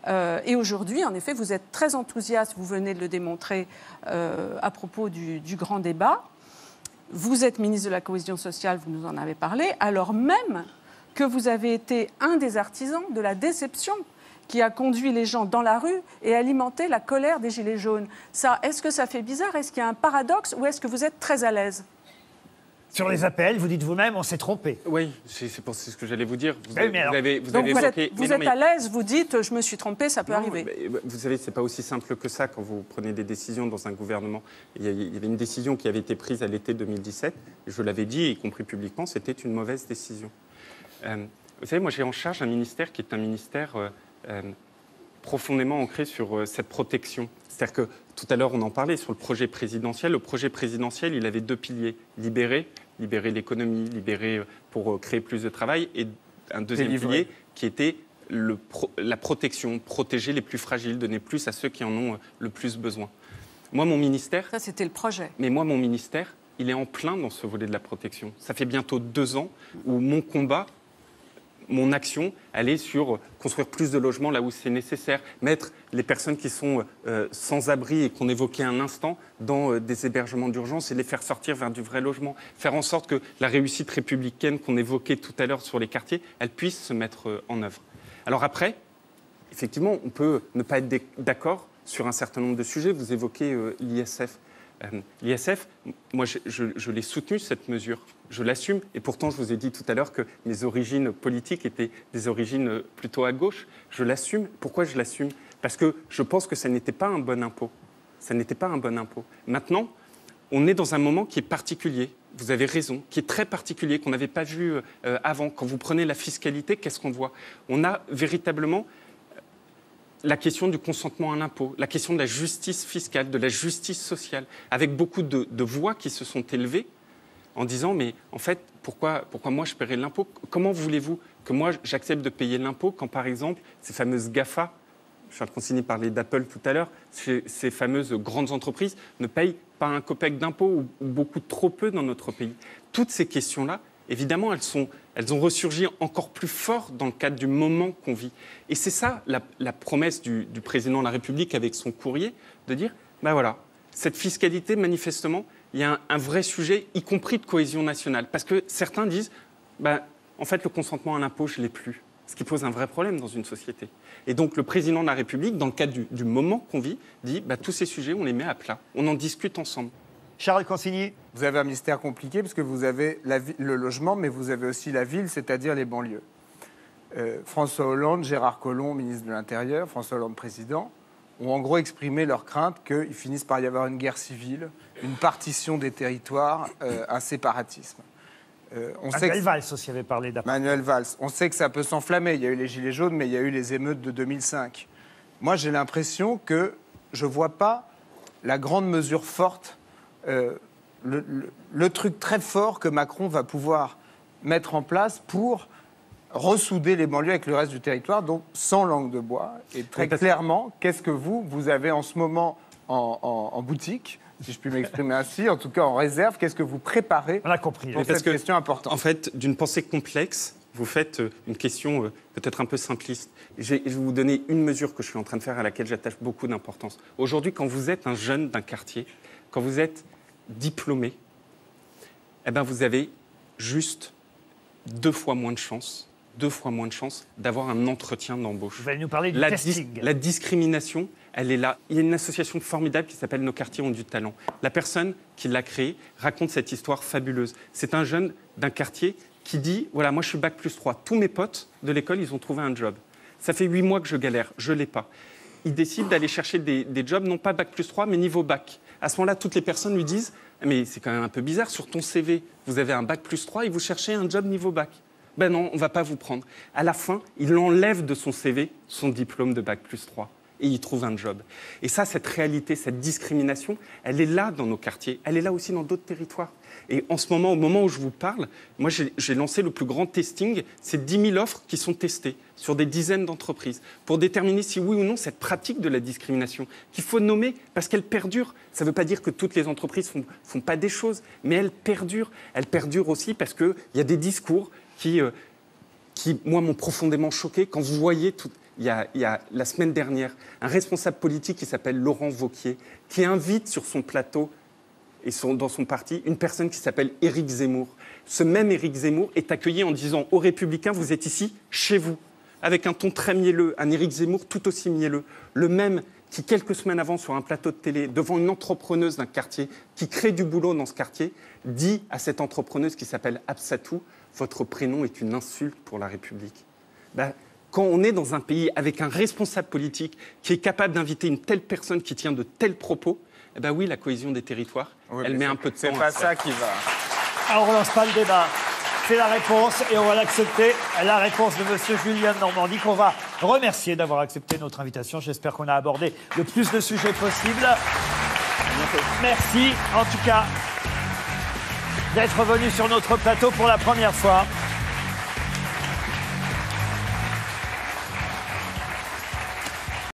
Euh, et aujourd'hui, en effet, vous êtes très enthousiaste, vous venez de le démontrer euh, à propos du grand débat. Vous êtes ministre de la Cohésion sociale, vous nous en avez parlé, alors même que vous avez été un des artisans de la déception qui a conduit les gens dans la rue et alimenté la colère des Gilets jaunes. Ça, est-ce que ça fait bizarre? Est-ce qu'il y a un paradoxe ou est-ce que vous êtes très à l'aise? Sur les APL, vous dites vous-même, on s'est trompé. Oui, c'est ce que j'allais vous dire. Vous Oui, avez, mais alors- vous avez, vous Donc avez vous êtes, évoqué- vous mais non, êtes mais- à l'aise, vous dites je me suis trompé, ça peut Non, arriver. mais, vous savez, c'est pas aussi simple que ça quand vous prenez des décisions dans un gouvernement. Il y avait une décision qui avait été prise à l'été 2017, et je l'avais dit, y compris publiquement, c'était une mauvaise décision. Euh, vous savez, moi j'ai en charge un ministère qui est un ministère euh, euh, profondément ancré sur euh, cette protection. C'est-à-dire que tout à l'heure on en parlait sur le projet présidentiel. Le projet présidentiel, il avait deux piliers libérer, libérer l'économie, libérer euh, pour euh, créer plus de travail, et un deuxième Délivrer. pilier qui était le pro- la protection, protéger les plus fragiles, donner plus à ceux qui en ont euh, le plus besoin. Moi, mon ministère, Ça, c'était le projet. mais moi, mon ministère, il est en plein dans ce volet de la protection. Ça fait bientôt deux ans où mon combat, mon action, elle est sur construire plus de logements là où c'est nécessaire, mettre les personnes qui sont euh, sans abri et qu'on évoquait un instant dans euh, des hébergements d'urgence et les faire sortir vers du vrai logement, faire en sorte que la réussite républicaine qu'on évoquait tout à l'heure sur les quartiers, elle puisse se mettre euh, en œuvre. Alors après, effectivement, on peut ne pas être d'accord sur un certain nombre de sujets. Vous évoquez l'ISF. Euh, L'ISF, moi, je, l'ai soutenu, cette mesure. Je l'assume. Et pourtant, je vous ai dit tout à l'heure que mes origines politiques étaient des origines plutôt à gauche. Je l'assume. Pourquoi je l'assume? Parce que je pense que ça n'était pas un bon impôt. Ça n'était pas un bon impôt. Maintenant, on est dans un moment qui est particulier. Vous avez raison, qui est très particulier, qu'on n'avait pas vu euh, avant. Quand vous prenez la fiscalité, qu'est-ce qu'on voit? On a véritablement la question du consentement à l'impôt, la question de la justice fiscale, de la justice sociale, avec beaucoup de, voix qui se sont élevées en disant mais en fait pourquoi, pourquoi moi je paierai l'impôt? Comment voulez-vous que moi j'accepte de payer l'impôt quand par exemple ces fameuses GAFA, je viens de continuer parler d'Apple tout à l'heure, ces, ces, fameuses grandes entreprises ne payent pas un copec d'impôt ou beaucoup trop peu dans notre pays? Toutes ces questions-là, évidemment, elles, sont, elles ont ressurgi encore plus fort dans le cadre du moment qu'on vit. Et c'est ça la, promesse du, président de la République avec son courrier, de dire, ben voilà, cette fiscalité, manifestement, il y a un, vrai sujet, y compris de cohésion nationale. Parce que certains disent, ben, en fait, le consentement à l'impôt, je ne l'ai plus. Ce qui pose un vrai problème dans une société. Et donc le président de la République, dans le cadre du, moment qu'on vit, dit, ben, tous ces sujets, on les met à plat, on en discute ensemble. Charles Consigny Vous avez un ministère compliqué parce que vous avez le logement, mais vous avez aussi la ville, c'est-à-dire les banlieues. Euh, François Hollande, Gérard Collomb, ministre de l'Intérieur, François Hollande, président, ont en gros exprimé leur crainte qu'il finisse par y avoir une guerre civile, une partition des territoires, euh, un séparatisme. Euh, on Manuel sait que... Valls aussi avait parlé d'après. Manuel Valls. On sait que ça peut s'enflammer. Il y a eu les Gilets jaunes, mais il y a eu les émeutes de 2005. Moi, j'ai l'impression que je ne vois pas la grande mesure forte euh, le, truc très fort que Macron va pouvoir mettre en place pour ressouder les banlieues avec le reste du territoire, donc sans langue de bois. Et très clairement, qu'est-ce que vous, vous avez en ce moment en, boutique si je puis m'exprimer ainsi, en tout cas en réserve, qu'est-ce que vous préparez On a compris. pour cette question importante? En fait, d'une pensée complexe, vous faites euh, une question euh, peut-être un peu simpliste. Je vais vous donner une mesure que je suis en train de faire à laquelle j'attache beaucoup d'importance. Aujourd'hui, quand vous êtes un jeune d'un quartier, quand vous êtes diplômé, eh ben vous avez juste deux fois moins de chances, deux fois moins de chances d'avoir un entretien d'embauche. Vous allez nous parler du la testing. la discrimination, elle est là. Il y a une association formidable qui s'appelle Nos quartiers ont du talent. La personne qui l'a créée raconte cette histoire fabuleuse. C'est un jeune d'un quartier qui dit voilà, moi je suis bac plus 3. Tous mes potes de l'école, ils ont trouvé un job. Ça fait huit mois que je galère, je ne l'ai pas. Il décide d'aller chercher des, des jobs, non pas bac plus 3, mais niveau bac à ce moment-là, toutes les personnes lui disent Mais c'est quand même un peu bizarre, sur ton CV, vous avez un bac plus 3 et vous cherchez un job niveau bac. Ben non, on ne va pas vous prendre. À la fin, il enlève de son CV son diplôme de bac plus 3 et il trouve un job. Et ça, cette réalité, cette discrimination, elle est là dans nos quartiers, elle est là aussi dans d'autres territoires. Et en ce moment, au moment où je vous parle, moi j'ai lancé le plus grand testing, c'est 10 000 offres qui sont testées sur des dizaines d'entreprises pour déterminer si oui ou non cette pratique de la discrimination, qu'il faut nommer parce qu'elle perdure. Ça ne veut pas dire que toutes les entreprises ne font, pas des choses, mais elle perdure. Elle perdure aussi parce qu'il y a des discours qui, euh, qui moi, m'ont profondément choqué quand vous voyez tout. Il y, a, la semaine dernière un responsable politique qui s'appelle Laurent Vauquier, qui invite sur son plateau et dans son parti une personne qui s'appelle Éric Zemmour. Ce même Éric Zemmour est accueilli en disant aux Républicains, vous êtes ici chez vous, avec un ton très mielleux, un Éric Zemmour tout aussi mielleux, le même qui, quelques semaines avant, sur un plateau de télé, devant une entrepreneuse d'un quartier, qui crée du boulot dans ce quartier, dit à cette entrepreneuse qui s'appelle Absatou, votre prénom est une insulte pour la République. Ben, quand on est dans un pays avec un responsable politique qui est capable d'inviter une telle personne qui tient de tels propos, eh ben oui, la cohésion des territoires, elle met un peu de temps. C'est pas ça qui va. Alors on lance pas le débat. C'est la réponse et on va l'accepter. La réponse de M. Julien Normandie qu'on va remercier d'avoir accepté notre invitation. J'espère qu'on a abordé le plus de sujets possible. Merci en tout cas d'être venu sur notre plateau pour la première fois.